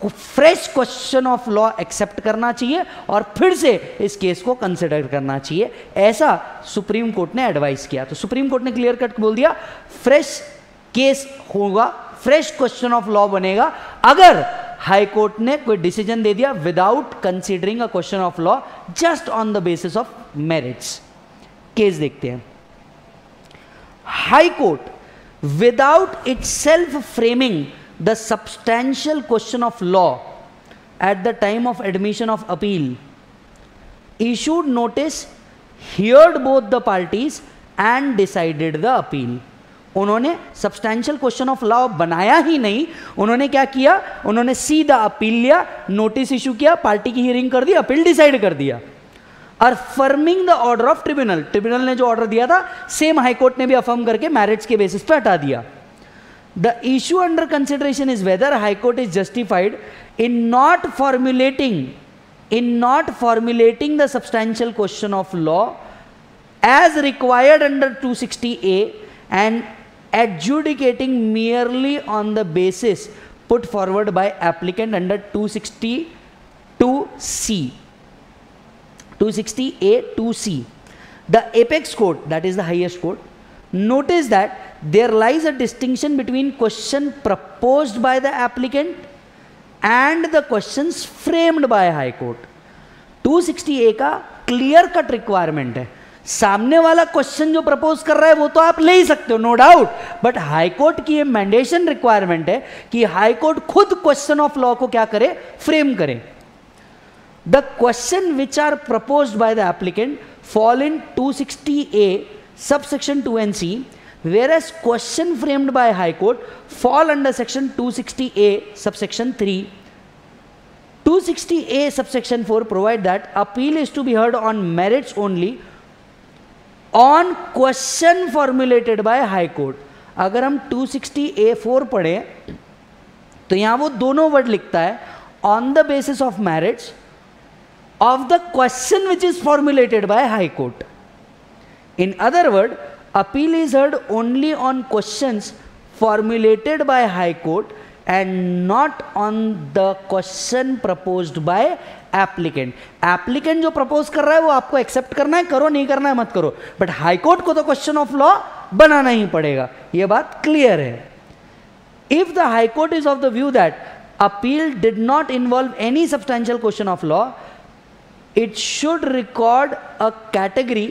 fresh question of law accept करना चाहिए और फिर से इस केस को कंसिडर करना चाहिए। ऐसा सुप्रीम कोर्ट ने एडवाइस किया। तो सुप्रीम कोर्ट ने क्लियर कट बोल दिया फ्रेश केस होगा फ्रेश क्वेश्चन ऑफ़ लॉ बनेगा। अगर हाई कोर्ट ने कोई डिसीज़न दे दिया without considering a question of law just on the basis of merits case देखते हैं। High court without itself framing the substantial question of law at the time of admission of appeal issued notice heard both the parties and decided the appeal उन्होंने substantial question of law बनाया ही नहीं। उन्होंने क्या किया? उन्होंने सीधा appeal लिया नोटिस इशू किया पार्टी की हियरिंग कर दी अपील डिसाइड कर दिया। और affirming the order of tribunal tribunal ने जो ऑर्डर दिया था सेम हाईकोर्ट ने भी अफर्म करके मैरिज के बेसिस पे हटा दिया। The issue under consideration is whether High Court is justified in not formulating, in not formulating the substantial question of law as required under 260A and adjudicating merely on the basis put forward by applicant under 262C 260A 2C the apex court that is the highest court notice that there lies a distinction between question proposed by the applicant and the questions framed by high court 260 a का clear cut requirement है सामने वाला question जो propose कर रहा है, वो तो आप ले ही सकते हो नो डाउट बट हाईकोर्ट की ये मैंडेशन रिक्वायरमेंट है कि हाईकोर्ट खुद क्वेश्चन ऑफ़ लॉ को क्या करे? फ्रेम करे. The question which are propose by the applicant fall in two sixty A sub section two and see whereas question framed by High Court fall under section two sixty A sub section three 260A subsection 4 provide that appeal is to be heard on merits only on question formulated by High Court अगर हम 260 sixty A four पढ़े तो यहाँ वो दोनों word लिखता है on the basis of merits of the question which is formulated by High Court in other word appeal is heard only on question formulated by High Court and not on the question proposed by applicant applicant जो propose कर रहा है, वो आपको accept करना है, करो, नहीं करना है, मत करो. बट हाईकोर्ट को तो क्वेश्चन ऑफ़ लॉ बनाना ही पड़ेगा. यह बात क्लियर है. If the High Court is of the view that appeal did not involve any substantial question of law it should record a category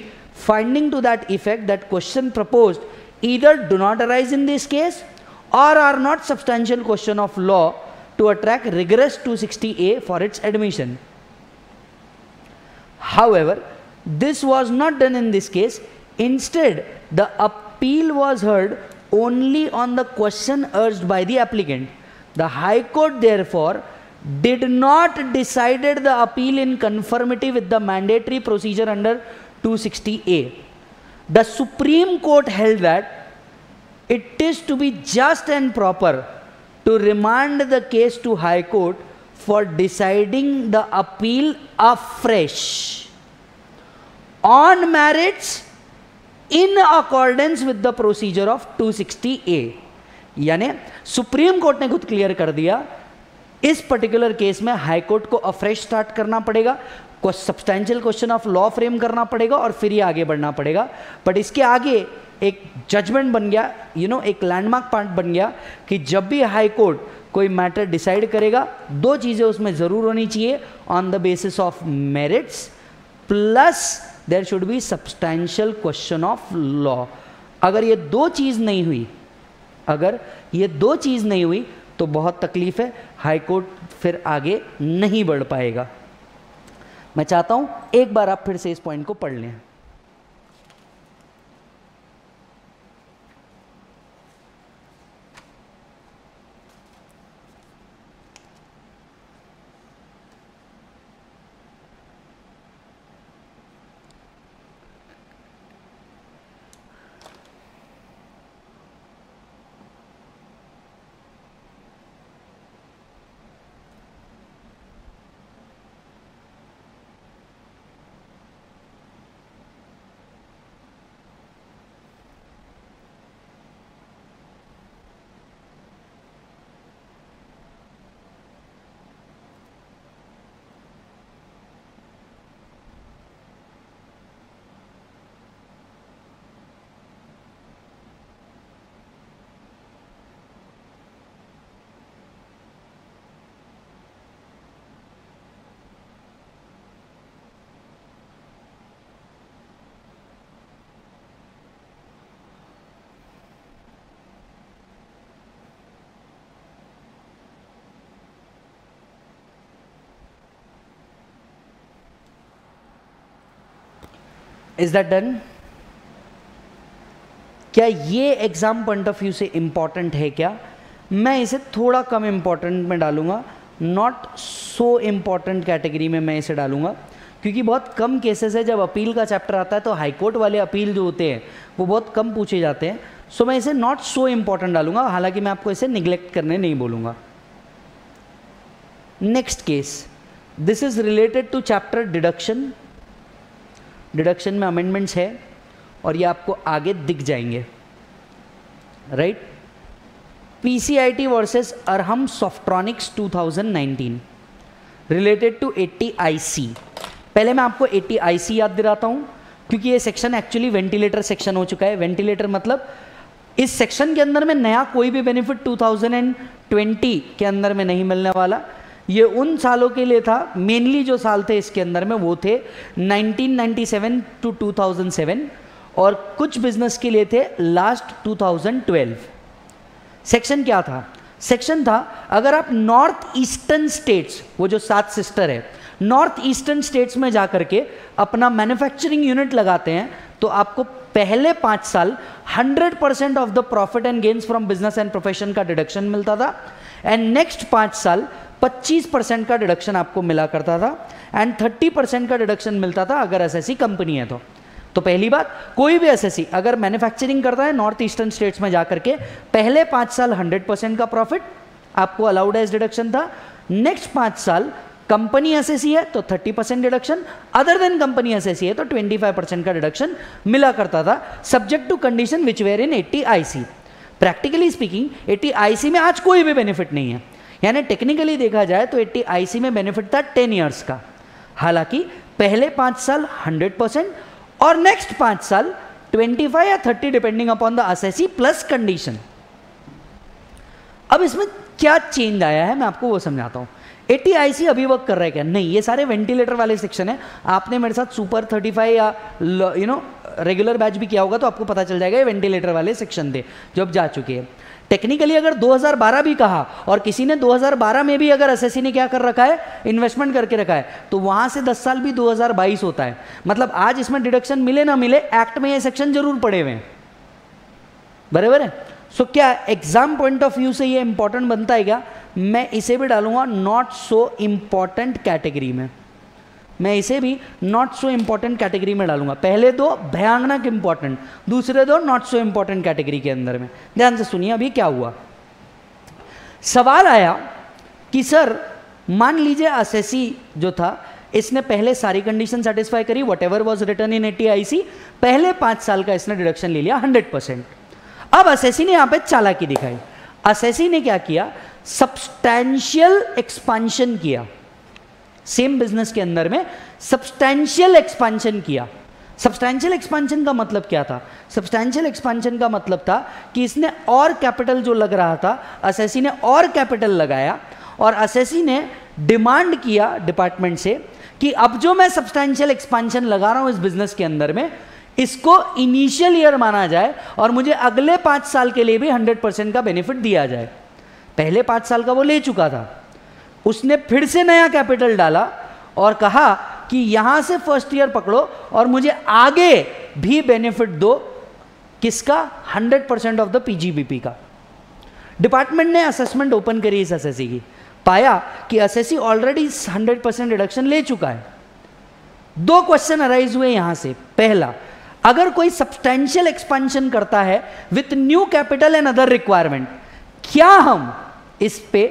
finding to that effect that question propose either do not arise in this case or are not substantial question of law to attract regress two sixty A for its admission However, this was not done in this case. Instead, the appeal was heard only on the question urged by the applicant. The High Court therefore did not decided the appeal in conformity with the mandatory procedure under 260A. The Supreme Court held that it is to be just and proper to remand the case to High Court for deciding the appeal afresh on merits, in accordance with the procedure of 260A. यानी supreme court ने खुद clear कर दिया, इस particular case में high court को afresh start करना पड़ेगा substantial question of law frame करना पड़ेगा और फिर ही आगे बढ़ना पड़ेगा बट इसके आगे एक जजमेंट बन गया यू you नो know, एक लैंडमार्क पॉइंट बन गया कि जब भी हाई कोर्ट कोई मैटर डिसाइड करेगा दो चीज़ें उसमें ज़रूर होनी चाहिए on the basis of merits plus there should be substantial question of law अगर ये दो चीज़ नहीं हुई अगर ये दो चीज़ नहीं हुई तो बहुत तकलीफ़ है हाई कोर्ट फिर आगे नहीं बढ़ पाएगा। मैं चाहता हूँ एक बार आप फिर से इस पॉइंट को पढ़ लें। इज़ दैट डन क्या ये एग्ज़ाम पॉइंट ऑफ़ व्यू से इंपॉर्टेंट है क्या? मैं इसे थोड़ा कम इंपॉर्टेंट में डालूँगा नॉट सो इंपॉर्टेंट कैटेगरी में मैं इसे डालूँगा क्योंकि बहुत कम केसेस है जब अपील का चैप्टर आता है तो हाईकोर्ट वाले अपील जो होते हैं वो बहुत कम पूछे जाते हैं। सो so, मैं इसे नॉट सो इंपॉर्टेंट डालूँगा हालाँकि मैं आपको इसे निग्लेक्ट करने नहीं बोलूँगा। Next case this is related to chapter deduction deduction में अमेंडमेंट्स है और ये आपको आगे दिख जाएँगे। Right PCIT versus Arham Softronics 2019 related to 80 IC पहले मैं आपको 80 आईसी याद दिलाता हूँ, क्योंकि ये सेक्शन एक्चुअली वेंटिलेटर सेक्शन हो चुका है। वेंटिलेटर मतलब इस सेक्शन के अंदर में नया कोई भी बेनिफिट 2020 के अंदर में नहीं मिलने वाला। ये उन सालों के लिए था मेनली जो साल थे इसके अंदर में वो थे 1997 टू 2007 और कुछ बिज़नेस के लिए थे लास्ट 2012 सेक्शन क्या था? सेक्शन था, अगर आप नॉर्थ ईस्टर्न स्टेट्स वो जो सात सिस्टर है नॉर्थ ईस्टर्न स्टेट्स में जाकर के अपना मैन्युफैक्चरिंग यूनिट लगाते हैं तो आपको पहले पाँच साल 100 percent of the profit and gains from business and profession का डिडक्शन मिलता था। एंड नेक्स्ट पाँच साल 25 परसेंट का डिडक्शन आपको मिला करता था एंड 30 परसेंट का डिडक्शन मिलता था अगर एसएससी कंपनी है तो। तो पहली बात, कोई भी एसएससी अगर मैन्युफैक्चरिंग करता है नॉर्थ ईस्टर्न स्टेट्स में जाकर के, पहले पाँच साल 100 परसेंट का प्रॉफिट आपको अलाउड एज डिडक्शन था। नेक्स्ट पाँच साल कंपनी एसएससी है तो 30 percent deduction other than company assessee है तो 25 परसेंट का डिडक्शन मिला करता था। Subject to condition which wherein 80 IC practically speaking 80 IC में आज कोई भी बेनिफिट नहीं है। यानी टेक्निकली देखा जाए तो 80 आईसी में बेनिफिट था टेन ईयर्स का। हालाँकि पहले पाँच साल 100 परसेंट और नेक्स्ट पाँच साल 25 या 30 depending upon the assessee plus condition अब इसमें क्या चेंज आया है? मैं आपको वो समझाता हूँ। एटी आईसी अभी वर्क कर रहा क्या? नहीं, ये सारे वेंटिलेटर वाले सेक्शन है। आपने मेरे साथ सुपर 35 या यू नो रेगुलर बैच भी किया होगा तो आपको पता चल जाएगा ये वेंटिलेटर वाले सेक्शन थे, जो अब जा चुके हैं। टेक्निकली अगर 2012 भी कहा और किसी ने 2012 में भी अगर एसएससी ने क्या कर रखा है? इन्वेस्टमेंट करके रखा है। तो वहाँ से 10 साल भी 2022 होता है। मतलब आज इसमें डिडक्शन मिले ना मिले एक्ट में ये सेक्शन ज़रूर पड़े हुए हैं। बराबर है? सो so, क्या एग्ज़ाम पॉइंट ऑफ़ व्यू से ये इंपॉर्टेंट बनता है क्या? मैं इसे भी डालूँगा नॉट सो इंपॉर्टेंट कैटेगरी में। मैं इसे भी नॉट सो इंपॉर्टेंट कैटेगरी में डालूँगा। पहले दो, भयानक इंपॉर्टेंट दूसरे दो नॉट सो इंपॉर्टेंट कैटेगरी के अंदर में। ध्यान से सुनिए अभी क्या हुआ। सवाल आया कि, सर, मान लीजिए एसएससी जो था, इसने पहले सारी कंडीशन सेटिस्फाई करी whatever was written in eighty IC पहले पाँच साल का इसने डिडक्शन ले लिया हंड्रेड परसेंट अब एसएससी ने यहाँ पे चालाकी दिखाई। एसएससी ने क्या किया? सब्सटैंशियल एक्सपांशन किया। सेम बिज़नेस के अंदर में सब्सटैंशियल एक्सपांशन किया। सब्सटैंशियल एक्सपांशन का मतलब क्या था? सब्सटैंशियल एक्सपांशन का मतलब था कि इसने और कैपिटल जो लग रहा था असेसी ने और कैपिटल लगाया और असेसी ने डिमांड किया डिपार्टमेंट से कि अब जो मैं सब्सटैंशियल एक्सपांशन लगा रहा हूँ इस बिज़नेस के अंदर में, इसको इनिशियल ईयर माना जाए और मुझे अगले पाँच साल के लिए भी हंड्रेड परसेंट का बेनिफिट दिया जाए। पहले पाँच साल का वो ले चुका था। उसने फिर से नया कैपिटल डाला और कहा कि यहाँ से फ़र्स्ट ईयर पकड़ो और मुझे आगे भी बेनिफिट दो किसका? 100 परसेंट ऑफ़ द पीजीबीपी का। डिपार्टमेंट ने असेसमेंट ओपन करी इस एसएससी की। पाया कि एसएससी ऑलरेडी 100 परसेंट रिडक्शन ले चुका है। दो क्वेश्चन अराइज हुए यहाँ से। पहला, अगर कोई सब्सटैंशियल एक्सपेंशन करता है with new capital and other requirement क्या हम इस पे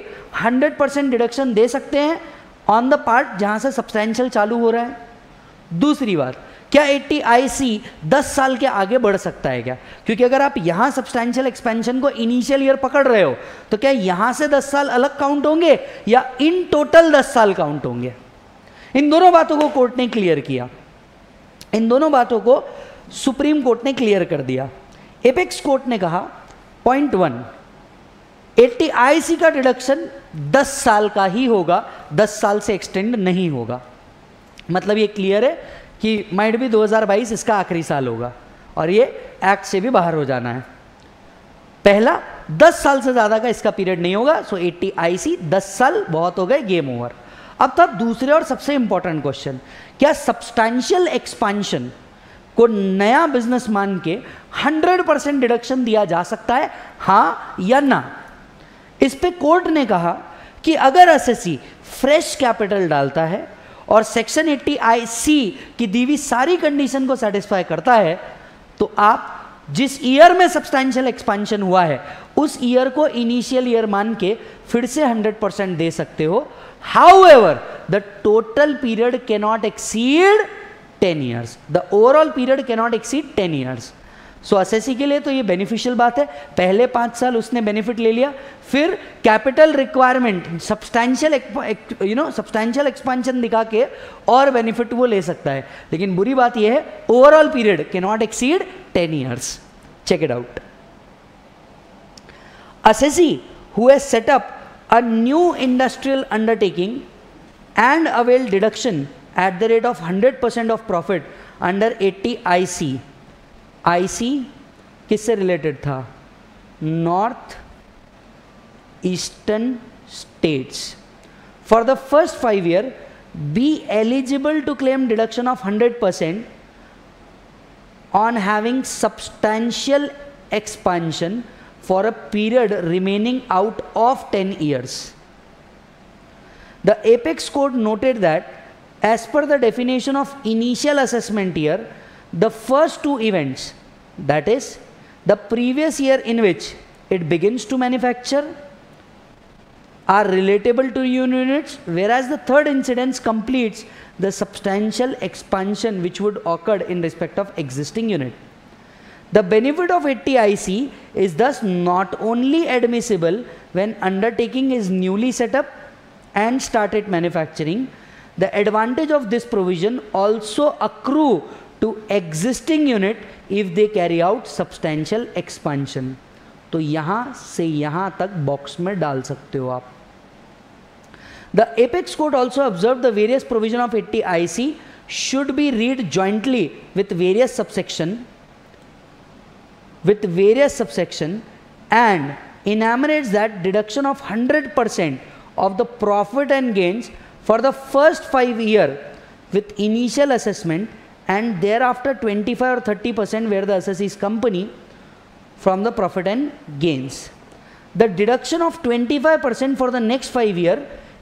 100 परसेंट डिडक्शन दे सकते हैं ऑन द पार्ट जहाँ से सब्सटैंशियल चालू हो रहा है। दूसरी बात, क्या 80 आईसी 10 साल के आगे बढ़ सकता है क्या? क्योंकि अगर आप यहाँ सब्सटैंशियल एक्सपेंशन को इनिशियल ईयर पकड़ रहे हो तो क्या यहाँ से 10 साल अलग काउंट होंगे या इन टोटल 10 साल काउंट होंगे? इन दोनों बातों को कोर्ट ने क्लियर किया। इन दोनों बातों को सुप्रीम कोर्ट ने क्लियर कर दिया। एपेक्स कोर्ट ने कहा पॉइंट वन एट्टी आईसी का डिडक्शन 10 साल का ही होगा 10 साल से एक्सटेंड नहीं होगा। मतलब ये क्लियर है कि माइट भी 2022 इसका आखिरी साल होगा और ये एक्ट से भी बाहर हो जाना है। पहला 10 साल से ज़्यादा का इसका पीरियड नहीं होगा सो 80 आईसी 10 साल बहुत हो गए गेम ओवर अब तब दूसरे और सबसे इंपॉर्टेंट क्वेश्चन क्या सब्सटैंशियल एक्सपांशन को नया बिज़नेस मान के 100 परसेंट डिडक्शन दिया जा सकता है? हाँ या ना? इस पे कोर्ट ने कहा कि अगर एसएससी फ्रेश कैपिटल डालता है और सेक्शन 80 आई सी की दीवी सारी कंडीशन को सेटिस्फाई करता है तो आप जिस ईयर में सब्सटैंशियल एक्सपेंशन हुआ है, उस ईयर को इनिशियल ईयर मान के फिर से 100 परसेंट दे सकते हो। However the total period can not exceed 10 years the overall period can not exceed 10 years so S के लिए तो ये बेनिफिशियल बात है। पहले पाँच साल उसने बेनिफिट ले लिया, फिर capital requirement substantial you know substantial expansion दिखा के और बेनिफिट वो ले सकता है। लेकिन बुरी बात यह है overall period can not exceed ten years check it out assessee who has set up a new industrial undertaking and avail deduction at the rate of 100% of profit under 80 IC IC किससे related था north eastern states for the first five year be eligible to claim deduction of hundred percent on having substantial expansion for a period remaining out of 10 years. The Apex Code noted that as per the definition of initial assessment year, the first two events that is the previous year in which it begins to manufacture are relatable to units, whereas the third incidence completes the substantial expansion which would occur in respect of existing unit. The benefit of 80IC is thus not only admissible when undertaking is newly set up and started manufacturing, the advantage of this provision also accrue to existing unit if they carry out substantial expansion तो यहाँ से यहाँ तक box में डाल सकते हो आप। The apex court also observe the various provision of eighty IC should be read jointly with various subsection with various subsection and enumerate that deduction of hundred percent of the profit and gains for the first five year with initial assessment and thereafter 25 or 30% where the assessee's company from the profit and gains. The deduction of 25% for the next 5 year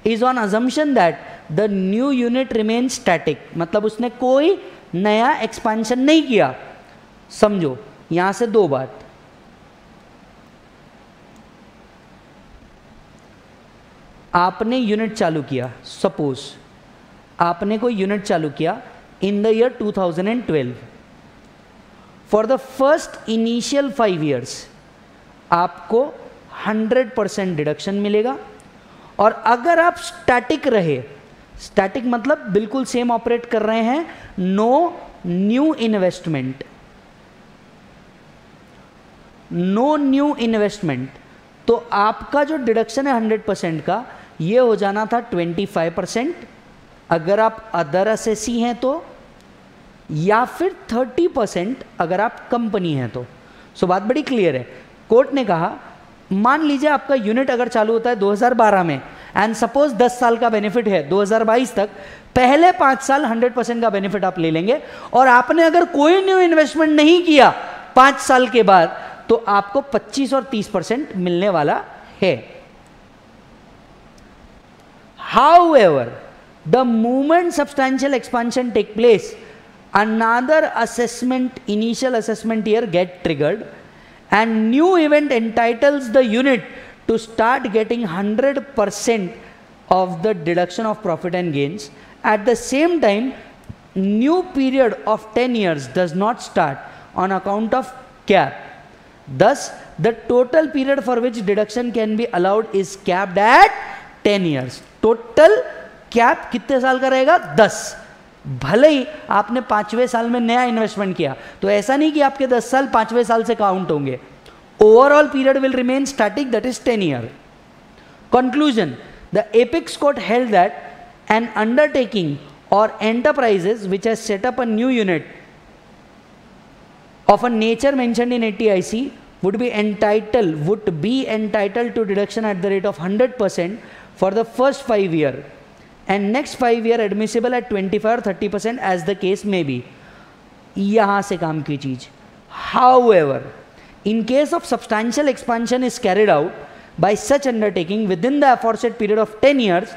is on assumption that the new unit remain static मतलब उसने कोई नया expansion नहीं किया समझो यहाँ से दो बात आपने यूनिट चालू किया सपोज़ आपने कोई यूनिट चालू किया in the year 2012 for the first initial five years आपको 100 परसेंट डिडक्शन मिलेगा। और अगर आप स्टैटिक रहे स्टैटिक मतलब बिल्कुल सेम ऑपरेट कर रहे हैं no new investment no new investment तो आपका जो डिडक्शन है हंड्रेड परसेंट का, ये हो जाना था ट्वेंटी फाइव परसेंट अगर आप अदर असेसी हैं तो या फिर थर्टी परसेंट अगर आप कंपनी हैं तो। सो बात बड़ी क्लियर है। कोर्ट ने कहा, मान लीजिए आपका यूनिट अगर चालू होता है 2012 में एंड सपोज़ 10 साल का बेनिफिट है 2022 तक, पहले पाँच साल 100 परसेंट का बेनिफिट आप ले लेंगे, और आपने अगर कोई न्यू इन्वेस्टमेंट नहीं किया पाँच साल के बाद तो आपको 25 और 30 परसेंट मिलने वाला है। However the movement substantial expansion take place Another assessment initial assessment year get triggered and new event entitles the unit to start getting 100% of the deduction of profit and gains. At the same time, new period of 10 years does not start on account of cap. Thus, the total period for which deduction can be allowed is capped at 10 years. Total cap कितने साल का रहेगा 10 भले ही आपने पाँचवें साल में नया इन्वेस्टमेंट किया तो ऐसा नहीं कि आपके दस साल पाँचवें साल से काउंट होंगे। Overall period will remain static that is ten year conclusion the apex court held that an undertaking or enterprises which has set up a new unit of a nature mentioned in 80 IC would be entitled, would be entitled to deduction at the rate of 100% for the first 5 year. and next 5 year admissible at 25 or 30 percent as the case may be यहाँ से काम की चीज however in case of substantial expansion is carried out by such undertaking within the aforesaid period of 10 years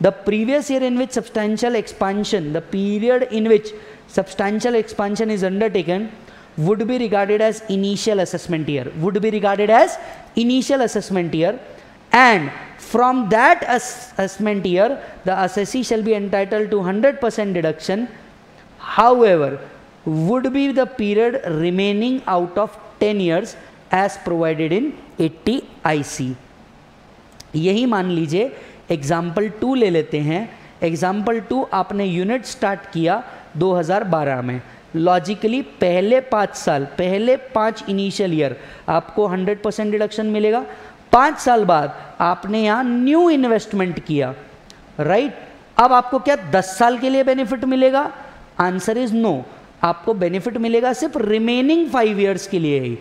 the previous year in which substantial expansion the period in which substantial expansion is undertaken would be regarded as initial assessment year would be regarded as initial assessment year And from that assessment year, the assessee shall be entitled to 100% deduction. However, would be the period remaining out of 10 years as provided in 80 IC. यही मान लीजिए example to ले लेते हैं example two आपने unit start किया 2012 में logically पहले पाँच साल पहले पाँच इनिशियल ईयर आपको 100 परसेंट डिडक्शन मिलेगा पाँच साल बाद आपने यहाँ न्यू इन्वेस्टमेंट किया राइट अब आपको क्या दस साल के लिए बेनिफिट मिलेगा? आंसर इज़ नो आपको बेनिफिट मिलेगा सिर्फ़ रिमेनिंग फाइव ईयर्स के लिए ही।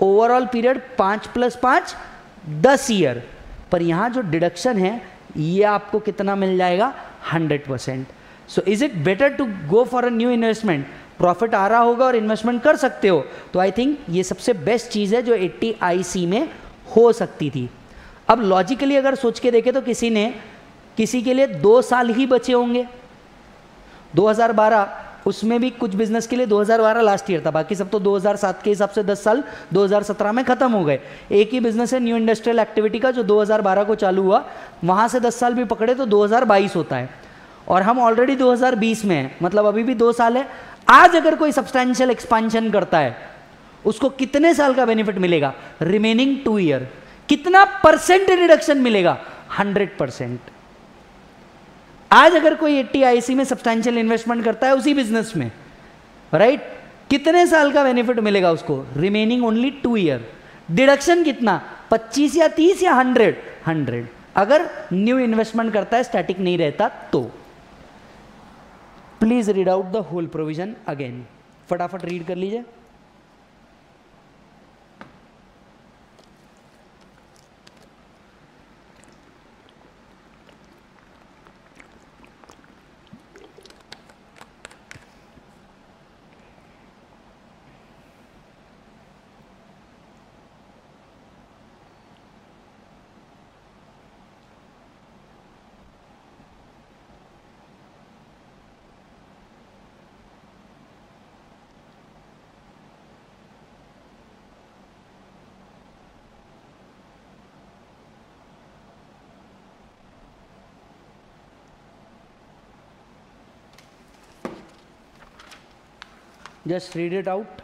ओवरऑल पीरियड पाँच प्लस पाँच, दस ईयर पर यहाँ जो डिडक्शन है, ये आपको कितना मिल जाएगा? Hundred percent so is it better to go for a new investment profit आ रहा होगा और इन्वेस्टमेंट कर सकते हो। तो आई थिंक ये सबसे बेस्ट चीज़ है जो 80 आई में हो सकती थी। अब लॉजिकली अगर सोच के देखें तो किसी ने, किसी के लिए दो साल ही बचे होंगे। 2012 उसमें भी कुछ बिज़नेस के लिए 2012 लास्ट ईयर था, बाकी सब तो 2007 के हिसाब से 10 साल 2017 में खत्म हो गए। एक ही बिज़नेस है न्यू इंडस्ट्रियल एक्टिविटी का, जो 2012 को चालू हुआ, वहाँ से 10 साल भी पकड़े तो 2022 होता है। और हम ऑलरेडी 2020 में हैं मतलब अभी भी दो साल है। आज अगर कोई सब्सटैंशियल एक्सपांशन करता है उसको कितने साल का बेनिफिट मिलेगा? रिमेनिंग टू ईयर कितना परसेंट रिडक्शन मिलेगा? हंड्रेड परसेंट आज अगर कोई एट्टी आईसी में सब्सटैंशियल इन्वेस्टमेंट करता है, उसी बिज़नेस में राइट right? कितने साल का बेनिफिट मिलेगा उसको? Remaining only two year deduction कितना? 25 या 30 या 100 100 अगर न्यू इन्वेस्टमेंट करता है स्टैटिक नहीं रहता तो. Please read out the whole provision again फटाफट रीड कर लीजिए। Just read it out.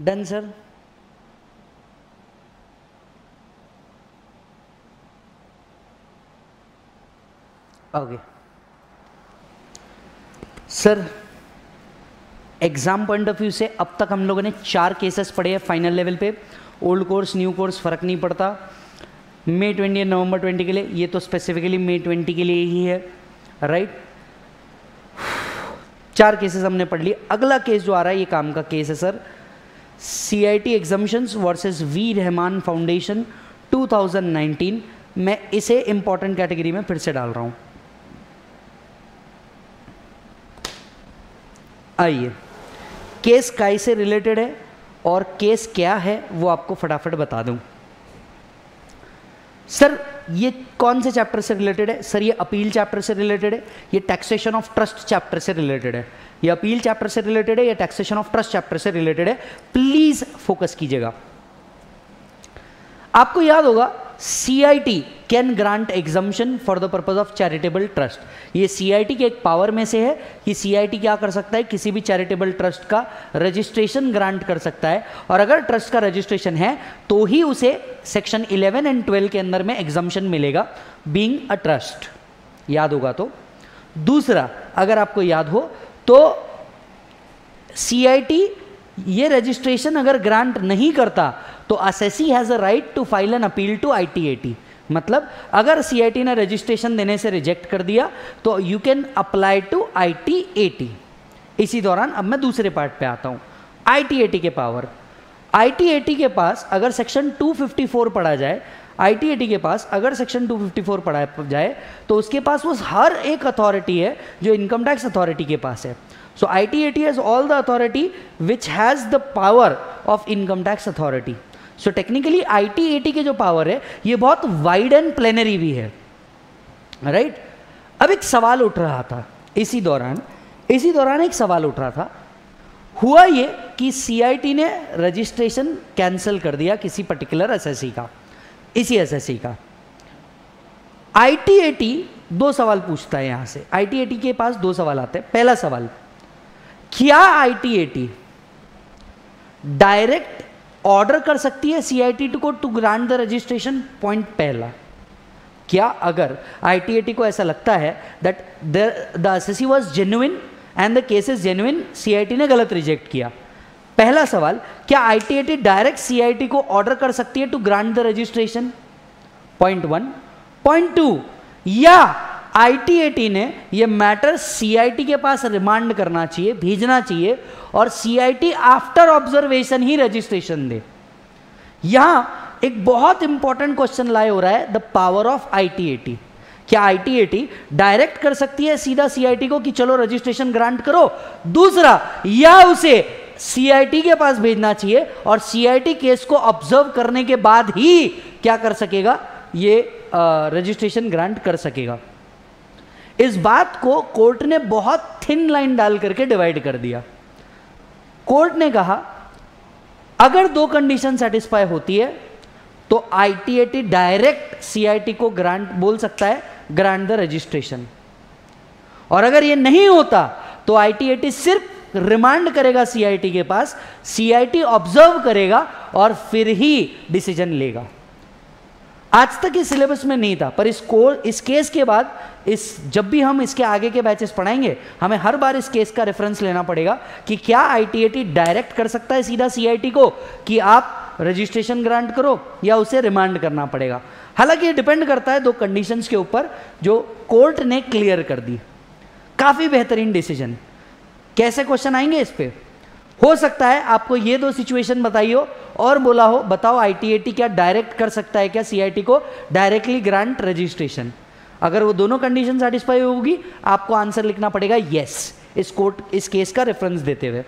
Done sir okay sir exam point of view से अब तक हम लोगों ने चार केसेस पढ़े हैं फाइनल लेवल पे। ओल्ड कोर्स न्यू कोर्स फ़र्क नहीं पड़ता। मे ट्वेंटी या नवंबर ट्वेंटी के लिए, ये तो स्पेसिफिकली मे ट्वेंटी के लिए ही है राइट चार केसेस हमने पढ़ लिए। अगला केस जो आ रहा है, ये काम का केस है sir C I T exemptions versus V Rahman Foundation 2019 मैं इसे इंपॉर्टेंट कैटेगरी में फिर से डाल रहा हूँ। आइए केस काय से रिलेटेड है और केस क्या है वो आपको फटाफट बता दूँ। सर, ये कौन से चैप्टर से रिलेटेड है? सर, ये अपील चैप्टर से रिलेटेड है? ये टैक्सेशन ऑफ़ ट्रस्ट चैप्टर से रिलेटेड है। ये अपील चैप्टर से रिलेटेड है, या टैक्सेशन ऑफ़ ट्रस्ट चैप्टर से रिलेटेड है। प्लीज़ फोकस कीजिएगा। आपको याद होगा C I T can grant exemption for the purpose of charitable trust ये सी आई टी के एक पावर में से है कि सी आई टी क्या कर सकता है? किसी भी चैरिटेबल ट्रस्ट का रजिस्ट्रेशन ग्रांट कर सकता है। और अगर ट्रस्ट का रजिस्ट्रेशन है तो ही उसे सेक्शन 11 एंड 12 के अंदर में एग्जामेशन मिलेगा बींग अ ट्रस्ट याद होगा तो। दूसरा, अगर आपको याद हो तो सीआईटी ये रजिस्ट्रेशन अगर ग्रांट नहीं करता तो assessee has a right to file an appeal to ITAT मतलब अगर सीआईटी ने रजिस्ट्रेशन देने से रिजेक्ट कर दिया तो you can apply to ITAT इसी दौरान अब मैं दूसरे पार्ट पे आता हूँ. आईटीएटी के पावर आईटीएटी के पास अगर सेक्शन 254 पढ़ा जाए आईटीएटी के पास अगर सेक्शन 254 पढ़ाया जाए तो उसके पास वो हर एक अथॉरिटी है जो इनकम टैक्स अथॉरिटी के पास है। So I T ITAT has all the authority which has the power of income tax authority so technically I ITAT के जो पावर है, ये बहुत वाइड एंड प्लेनरी भी है। Right right? अब एक सवाल उठ रहा था इसी दौरान। इसी दौरान एक सवाल उठ रहा था। हुआ ये कि सीआईटी ने रजिस्ट्रेशन कैंसिल कर दिया किसी पर्टिकुलर एसएससी का। इसी एसएससी का। आईटीएटी दो सवाल पूछता है यहाँ से। आईटीएटी के पास दो सवाल आते हैं। पहला सवाल, क्या आईटीएटी डायरेक्ट ऑर्डर कर सकती है सीआईटी को to grant the registration point पहला। क्या अगर आई को ऐसा लगता है that the S was genuine and the case is genuine C ने गलत रिजेक्ट किया? पहला सवाल क्या आई डायरेक्ट सीआईटी को ऑर्डर कर सकती है to grant the registration point one point two या आईटीएटी ने ये मैटर सीआईटी के पास रिमांड करना चाहिए भेजना चाहिए और सीआईटी आफ्टर ऑब्जर्वेशन ही रजिस्ट्रेशन दे यहाँ एक बहुत इंपॉर्टेंट क्वेश्चन लाए हो रहा है द पावर ऑफ़ आईटीएटी क्या आईटीएटी डायरेक्ट कर सकती है सीधा सीआईटी को कि चलो रजिस्ट्रेशन ग्रांट करो दूसरा या उसे सीआईटी के पास भेजना चाहिए और सीआईटी केस को ऑब्ज़र्व करने के बाद ही क्या कर सकेगा? ये रजिस्ट्रेशन ग्रांट कर सकेगा। इस बात को कोर्ट ने बहुत थिन लाइन डाल करके डिवाइड कर दिया। कोर्ट ने कहा, अगर दो कंडीशन सेटिस्फाई होती है तो आईटीएटी डायरेक्ट सीआईटी को ग्रांट बोल सकता है ग्रांट द रजिस्ट्रेशन और अगर ये नहीं होता तो आईटीएटी सिर्फ़ रिमांड करेगा सीआईटी के पास सीआईटी ऑब्ज़र्व करेगा और फिर ही डिसीज़न लेगा। आज तक इस सिलेबस में नहीं था, पर इस कोर, इस केस के बाद, इस, जब भी हम इसके आगे के बैचेस पढ़ाएँगे, हमें हर बार इस केस का रेफरेंस लेना पड़ेगा कि क्या आईटीएटी डायरेक्ट कर सकता है सीधा सीआईटी को, कि आप रजिस्ट्रेशन ग्रांट करो या उसे रिमांड करना पड़ेगा। हालाँकि ये डिपेंड करता है दो कंडीशंस के ऊपर, जो कोर्ट ने क्लियर कर दी। काफ़ी बेहतरीन डिसीज़न कैसे क्वेश्चन आएँगे इस पर हो सकता है आपको ये दो सिचुएशन बताई हो और बोला हो, बताओ आईटीएटी क्या डायरेक्ट कर सकता है क्या सीआईटी को? डायरेक्टली ग्रांट रजिस्ट्रेशन अगर वो दोनों कंडीशन सेटिस्फाई होगी, आपको आंसर लिखना पड़ेगा यस इस कोर्ट इस केस का रेफरेंस देते हुए.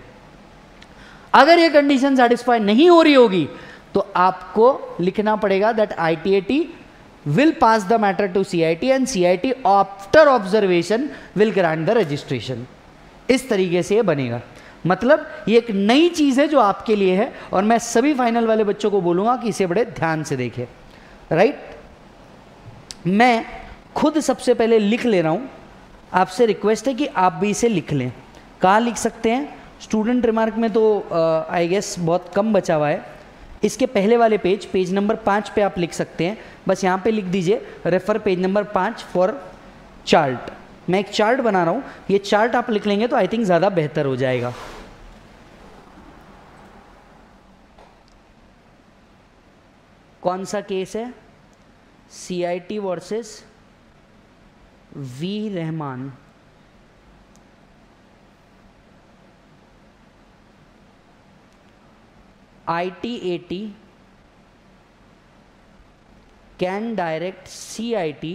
अगर ये कंडीशन सेटिस्फाई नहीं हो रही होगी तो आपको लिखना पड़ेगा that ITAT will pass the matter to and CIT after observation will grant the registration इस तरीके से ये बनेगा। मतलब ये एक नई चीज़ है जो आपके लिए है और मैं सभी फाइनल वाले बच्चों को बोलूँगा कि इसे बड़े ध्यान से देखें राइट मैं खुद सबसे पहले लिख ले रहा हूँ। आपसे रिक्वेस्ट है कि आप भी इसे लिख लें। कहाँ लिख सकते हैं? स्टूडेंट रिमार्क में तो आई गेस बहुत कम बचा हुआ है। इसके पहले वाले पेज पेज नंबर पाँच पे आप लिख सकते हैं। बस यहाँ पे लिख दीजिए रेफर पेज नंबर पाँच फॉर चार्ट मैं एक चार्ट बना रहा हूँ। ये चार्ट आप लिख लेंगे तो आई थिंक ज़्यादा बेहतर हो जाएगा। कौन सा केस है? C I T versus V Rahman. I T A T can direct C I T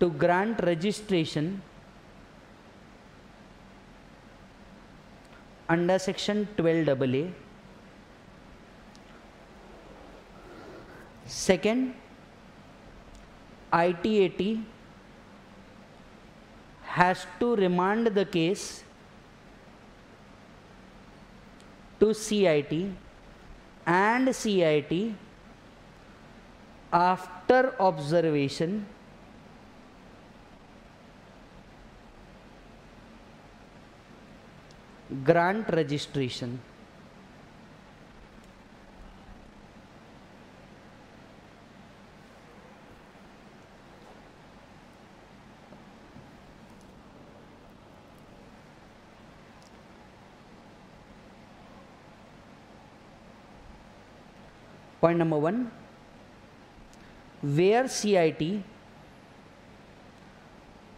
to grant registration under section 12 AA. Second, ITAT has to remand the case to CIT and CIT after observation grant registration. Point number one, where CIT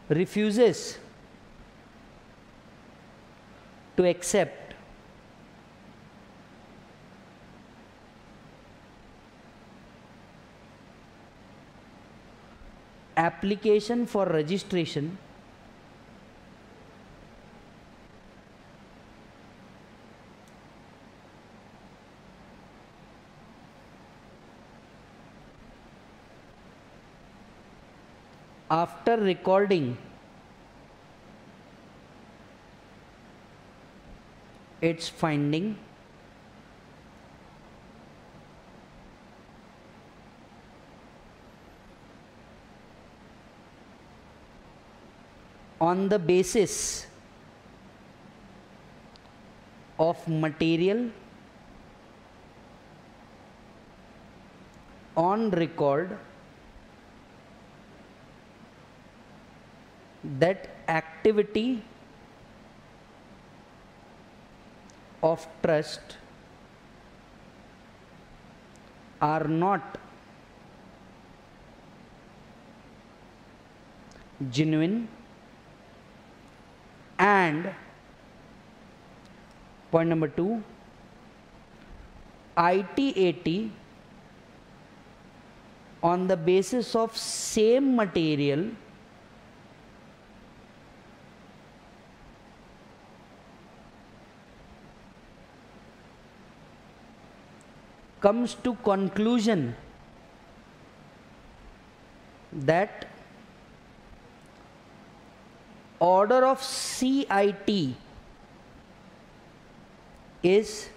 refuses to accept. Application for registration. After recording its finding. On the basis of material on record that activity of trust are not genuine and point number 2 IT80 on the basis of same material comes to conclusion that order of CIT is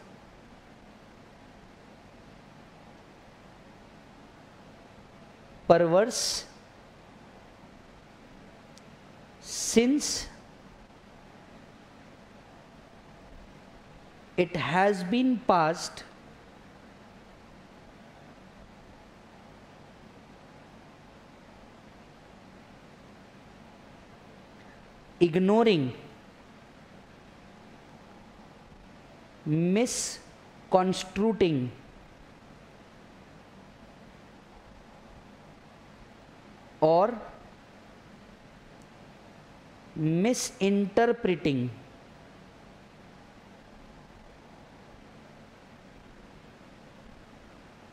perverse since it has been passed ignoring misconstruing or misinterpreting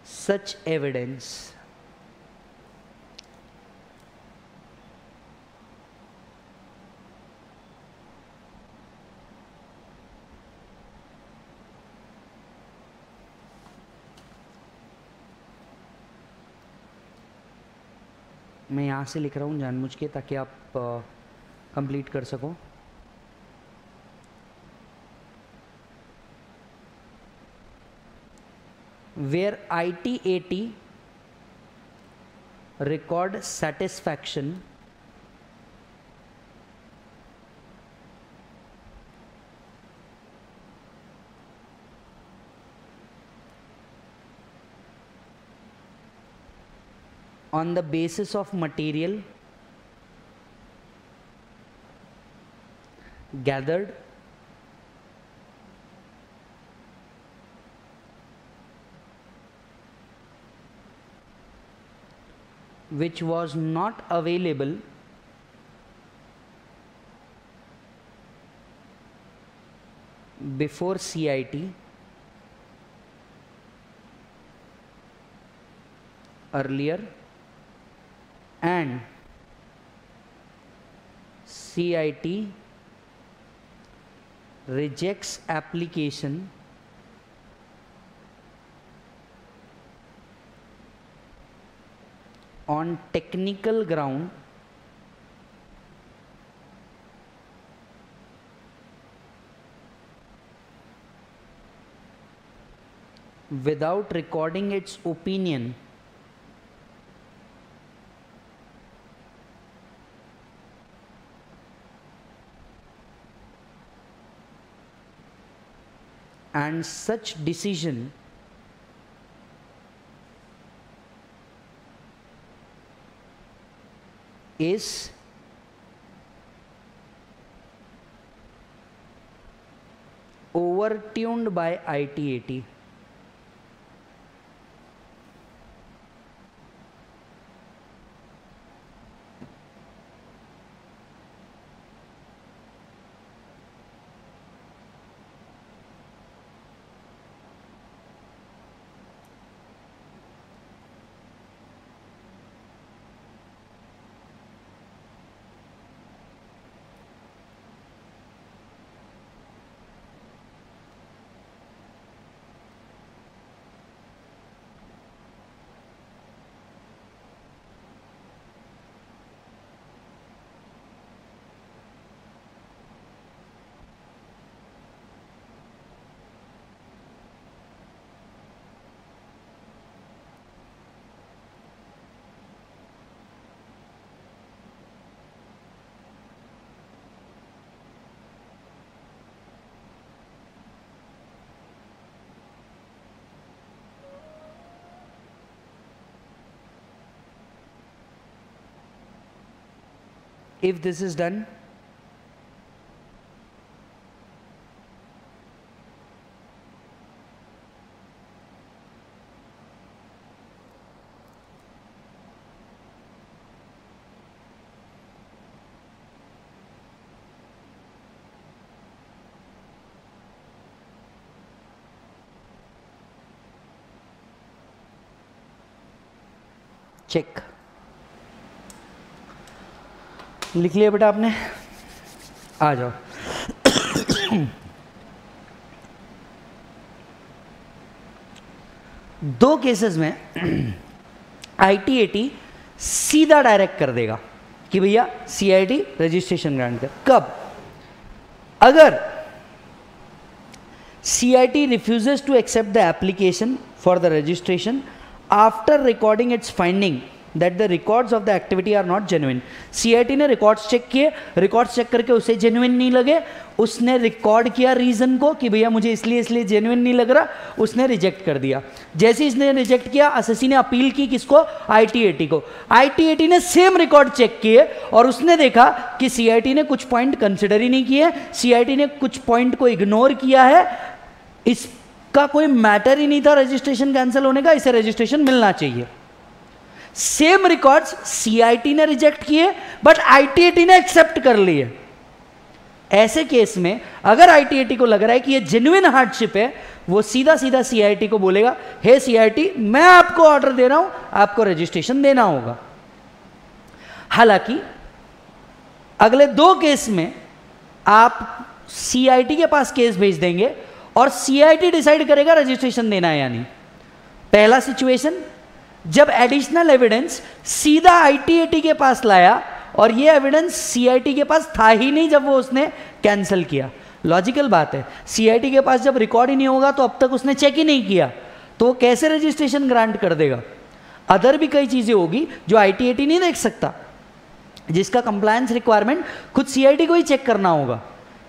such evidence मैं यहाँ से लिख रहा हूँ जानबूझ के ताकि आप कंप्लीट कर सको। Where I T A T record satisfaction on the basis of material gathered which was not available before CIT earlier and CIT rejects application on technical ground without recording its opinion and such decision is overtuned by IT80 if this is done check लिख लिया बेटा आपने? आ जाओ। दो cases में I T सीधा direct कर देगा कि भैया सीआईटी रजिस्ट्रेशन ग्रांट कर। कब? अगर C I T refuses to accept the application for the registration after recording its finding that the records of the activity are not genuine CIT ने records check किए records check करके उसे genuine नहीं लगे। उसने रिकॉर्ड किया reason को कि भैया मुझे इसलिए इसलिए जेन्युइन नहीं लग रहा, उसने रिजेक्ट कर दिया। जैसे इसने रिजेक्ट किया एसएससी ने अपील की किसको? आईटीएटी को। आईटीएटी ने सेम रिकॉर्ड चेक किए और उसने देखा कि सीआईटी ने कुछ पॉइंट कंसिडर ही नहीं किए। सीआईटी ने कुछ पॉइंट को इग्नोर किया है। इसका कोई मैटर ही नहीं था रजिस्ट्रेशन कैंसिल होने का, इसे रजिस्ट्रेशन मिलना चाहिए। सेम रिकॉर्ड्स सीआईटी ने रिजेक्ट किए बट आईटीएटी ने एक्सेप्ट कर लिए. ऐसे केस में अगर आईटीएटी को लग रहा है कि ये जेन्युइन हार्डशिप है वो सीधा सीधा सीआईटी को बोलेगा हे hey, सीआईटी मैं आपको ऑर्डर दे रहा हूँ आपको रजिस्ट्रेशन देना होगा. हालाँकि अगले दो केस में आप सीआईटी के पास केस भेज देंगे और सीआईटी डिसाइड करेगा रजिस्ट्रेशन देना है या नहीं. पहला सिचुएशन जब एडिशनल एविडेंस सीधा आईटीएटी के पास लाया और ये एविडेंस सीआईटी के पास था ही नहीं जब वो उसने कैंसिल किया। लॉजिकल बात है। सीआईटी के पास जब रिकॉर्ड ही नहीं होगा तो अब तक उसने चेक ही नहीं किया। तो वो कैसे रजिस्ट्रेशन ग्रांट कर देगा? अदर भी कई चीज़ें होगी जो आईटीएटी नहीं देख सकता, जिसका कंप्लायंस रिक्वायरमेंट खुद सीआईटी को ही चेक करना होगा।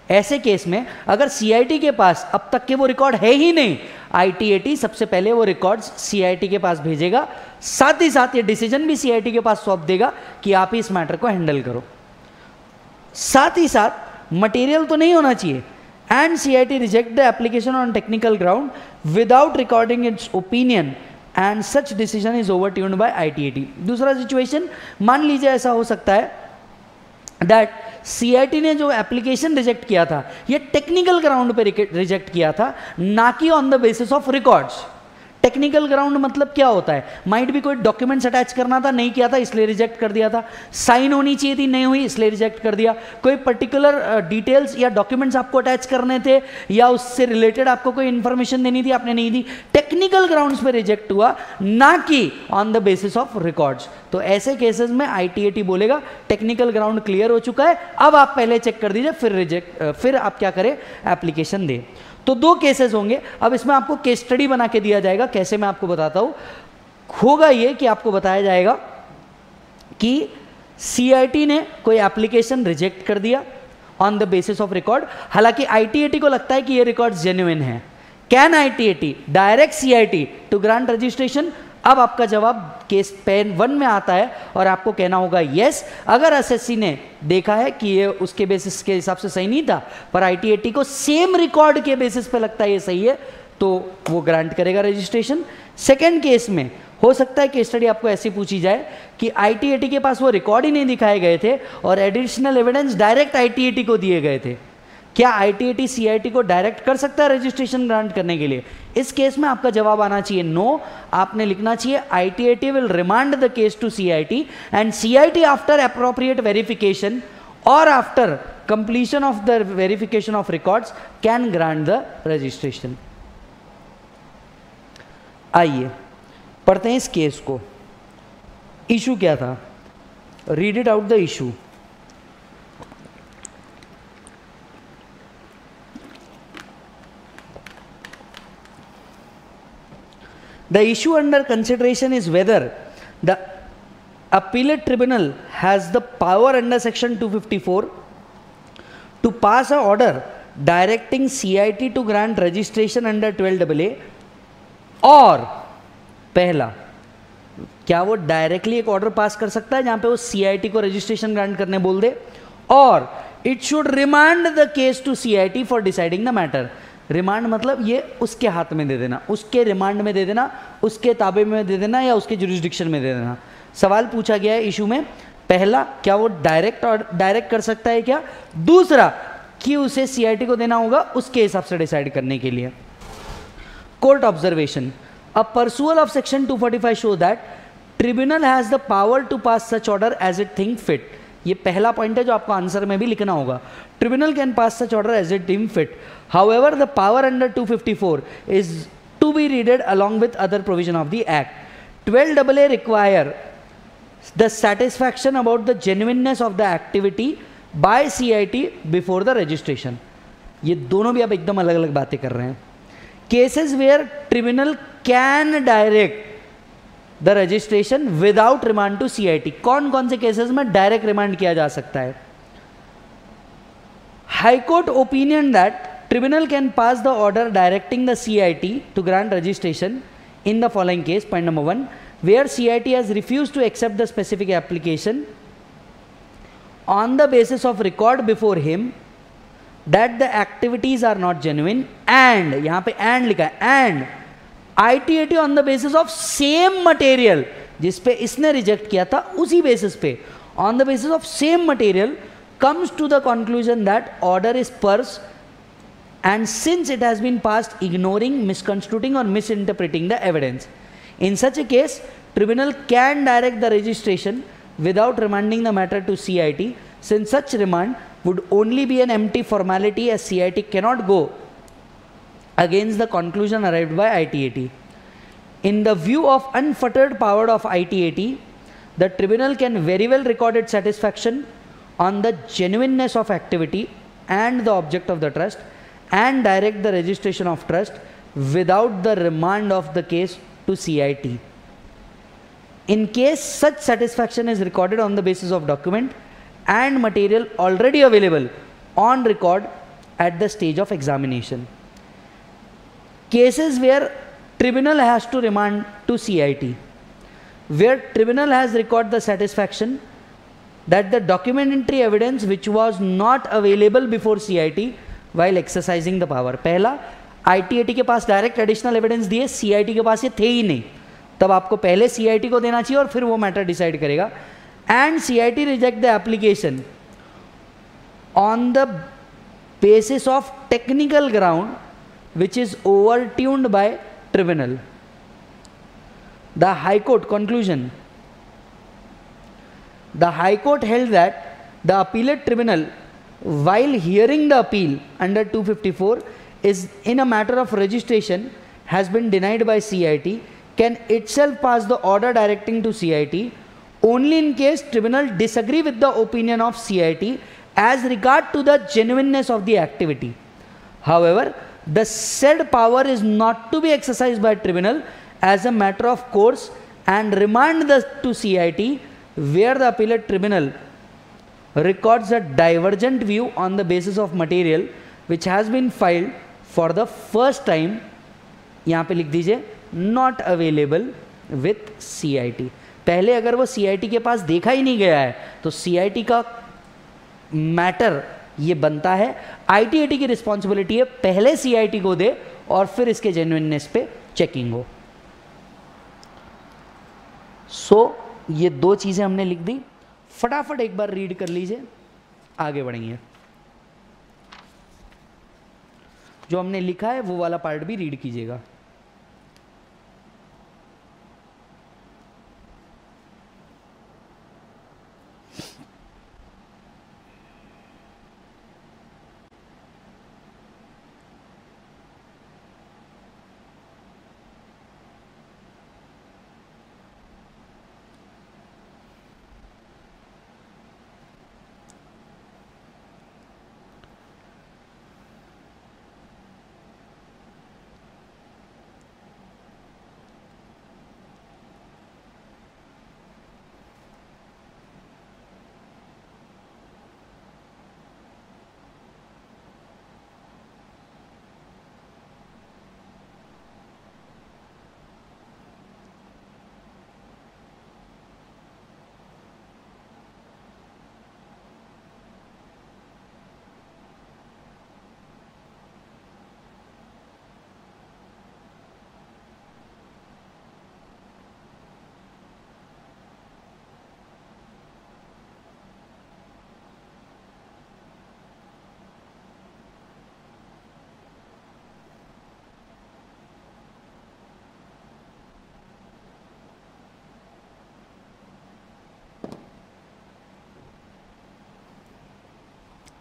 ऐसे केस में अगर सीआईटी के पास अब तक के वो रिकॉर्ड है ही नहीं आईटीएटी सबसे पहले वो रिकॉर्ड्स सीआईटी के पास भेजेगा। साथ ही साथ ये डिसीज़न भी सीआईटी के पास सौंप देगा कि आप इस मैटर को हैंडल करो। साथ ही साथ मटेरियल तो नहीं होना चाहिए। And CIT reject the application on technical ground without recording its opinion and such decision is overturned by ITAT दूसरा सिचुएशन मान लीजिए ऐसा हो सकता है दैट सीआईटी ने जो एप्लीकेशन रिजेक्ट किया था, ये टेक्निकल ग्राउंड पे रिजेक्ट किया था, ना कि on the basis of records technical ground मतलब क्या होता है? माइट भी कोई डॉक्यूमेंट्स अटैच करना था, नहीं किया था, इसलिए रिजेक्ट कर दिया था। साइन होनी चाहिए थी, नहीं हुई, इसलिए रिजेक्ट कर दिया। कोई पर्टिकुलर डिटेल्स या डॉक्यूमेंट्स आपको अटैच करने थे, या उससे रिलेटेड आपको कोई इन्फॉर्मेशन देनी थी, आपने नहीं दी। टेक्निकल ग्राउंड्स पे रिजेक्ट हुआ, ना कि on the basis of records तो ऐसे केसेस में आई बोलेगा टेक्निकल ग्राउंड क्लियर हो चुका है, अब आप पहले चेक कर दीजिए, फिर रिजेक्ट फिर आप क्या करें? एप्लीकेशन दें। तो दो केसेस होंगे। अब इसमें आपको केस स्टडी बना के दिया जाएगा। कैसे मैं आपको बताता हूँ। होगा ये कि आपको बताया जाएगा कि सीआईटी ने कोई एप्लीकेशन रिजेक्ट कर दिया on the basis of record हालाँकि आईटीएटी को लगता है कि ये रिकॉर्ड जेन्युन है। Can ITAT direct CIT to grant registration अब आपका जवाब केस पेन वन में आता है और आपको कहना होगा, यस, अगर एसएससी ने देखा है कि ये उसके बेसिस के हिसाब से सही नहीं था, पर आईटीएटी को सेम रिकॉर्ड के बेसिस पे लगता है ये सही है तो वो ग्रांट करेगा रजिस्ट्रेशन सेकेंड केस में हो सकता है कि स्टडी आपको ऐसी पूछी जाए कि आईटीएटी के पास वो रिकॉर्ड ही नहीं दिखाए गए थे और एडिशनल एविडेंस डायरेक्ट आईटीएटी को दिए गए थे। क्या आईटीआईटी सीआईटी को डायरेक्ट कर सकता है रजिस्ट्रेशन ग्रांट करने के लिए? इस केस में आपका जवाब आना चाहिए नो आपने लिखना चाहिए ITAT will remand the case to CIT and CIT after appropriate verification और after completion of the verification of records can grant the registration आइए, पढ़ते हैं इस केस को। इशू क्या था? Read it out the issue The issue under consideration is whether the appellate tribunal has the power under section 254 to pass a order directing CIT to grant registration under 12AA or पहला क्या वो directly एक order pass कर सकता है जहाँ पे वो सीआईटी को रजिस्ट्रेशन ग्रांट करने बोल दे और it should remand the case to CIT for deciding the matter remand मतलब ये उसके हाथ में दे देना, उसके रिमांड में दे देना, उसके ताबे में दे देना या उसके जुरिस्डिक्शन में दे देना। सवाल पूछा गया है इशू में, पहला, क्या वो डायरेक्ट और डायरेक्ट कर सकता है क्या? दूसरा, कि उसे सीआईटी को देना होगा उसके हिसाब से डिसाइड करने के लिए। Court observation a perusal of section 245 show that tribunal has the power to pass such order as it think fit ये पहला पॉइंट है जो आपको आंसर में भी लिखना होगा। Tribunal can pass such order as it deem fit however the power under 254 is to be readed along with other provision of the act twelve double A require the satisfaction about the genuineness of the activity by CIT before the registration. ये दोनों भी आप एकदम अलग अलग बातें कर रहे हैं। Cases where tribunal can direct the registration without remand to CIT कौन कौन से केसेस में डायरेक्ट रिमांड किया जा सकता है high court opinion that tribunal can pass the order directing the CIT to grant registration in the following case point number 1 where CIT has refused to accept the specific application on the basis of record before him that the activities are not genuine and यहाँ पे and लिखा है and I T A T on the basis of same material जिसपे इसने reject किया था, उसी basis पे। On the basis of same material comes to the conclusion that order is perverse and since it has been passed ignoring misconstruing और misinterpreting the evidence in such a case tribunal can direct the registration without remanding the matter to C I T since such remand would only be an empty formality as C I T cannot go against the conclusion arrived by ITAT. In the view of unfettered power of ITAT, the tribunal can very well record its satisfaction on the genuineness of activity and the object of the trust and direct the registration of trust without the remand of the case to CIT. In case such satisfaction is recorded on the basis of document and material already available on record at the stage of examination. Cases where tribunal has to remand to CIT, where tribunal has recorded the satisfaction that the documentary evidence which was not available before CIT while exercising the power पहला ITAT के पास direct additional evidence दिए CIT के पास ये थे ही नहीं तब आपको पहले सीआईटी को देना चाहिए और फिर वो मैटर डिसाइड करेगा and CIT reject the application on the basis of technical ground which is overtuned by tribunal the high court conclusion the high court held that the appellate tribunal while hearing the appeal under 254 is in a matter of registration has been denied by CIT can itself pass the order directing to CIT only in case tribunal disagree with the opinion of CIT as regard to the genuineness of the activity. However, the said power is not to be exercised by tribunal as a matter of course and remand the to CIT where the appellate tribunal records a divergent view on the basis of material which has been filed for the first time यहाँ पे लिख दीजिए not available with C पहले अगर वो CIT के पास देखा ही नहीं गया है तो CIT का मैटर ये बनता है। आई की रिस्पॉन्सिबिलिटी है पहले सीआईटी को दे और फिर इसके जेन्युइननेस पे चेकिंग हो। सो so, ये दो चीज़ें हमने लिख दी। फटाफट एक बार रीड कर लीजिए। आगे बढ़ेंगे। जो हमने लिखा है वो वाला पार्ट भी रीड कीजिएगा।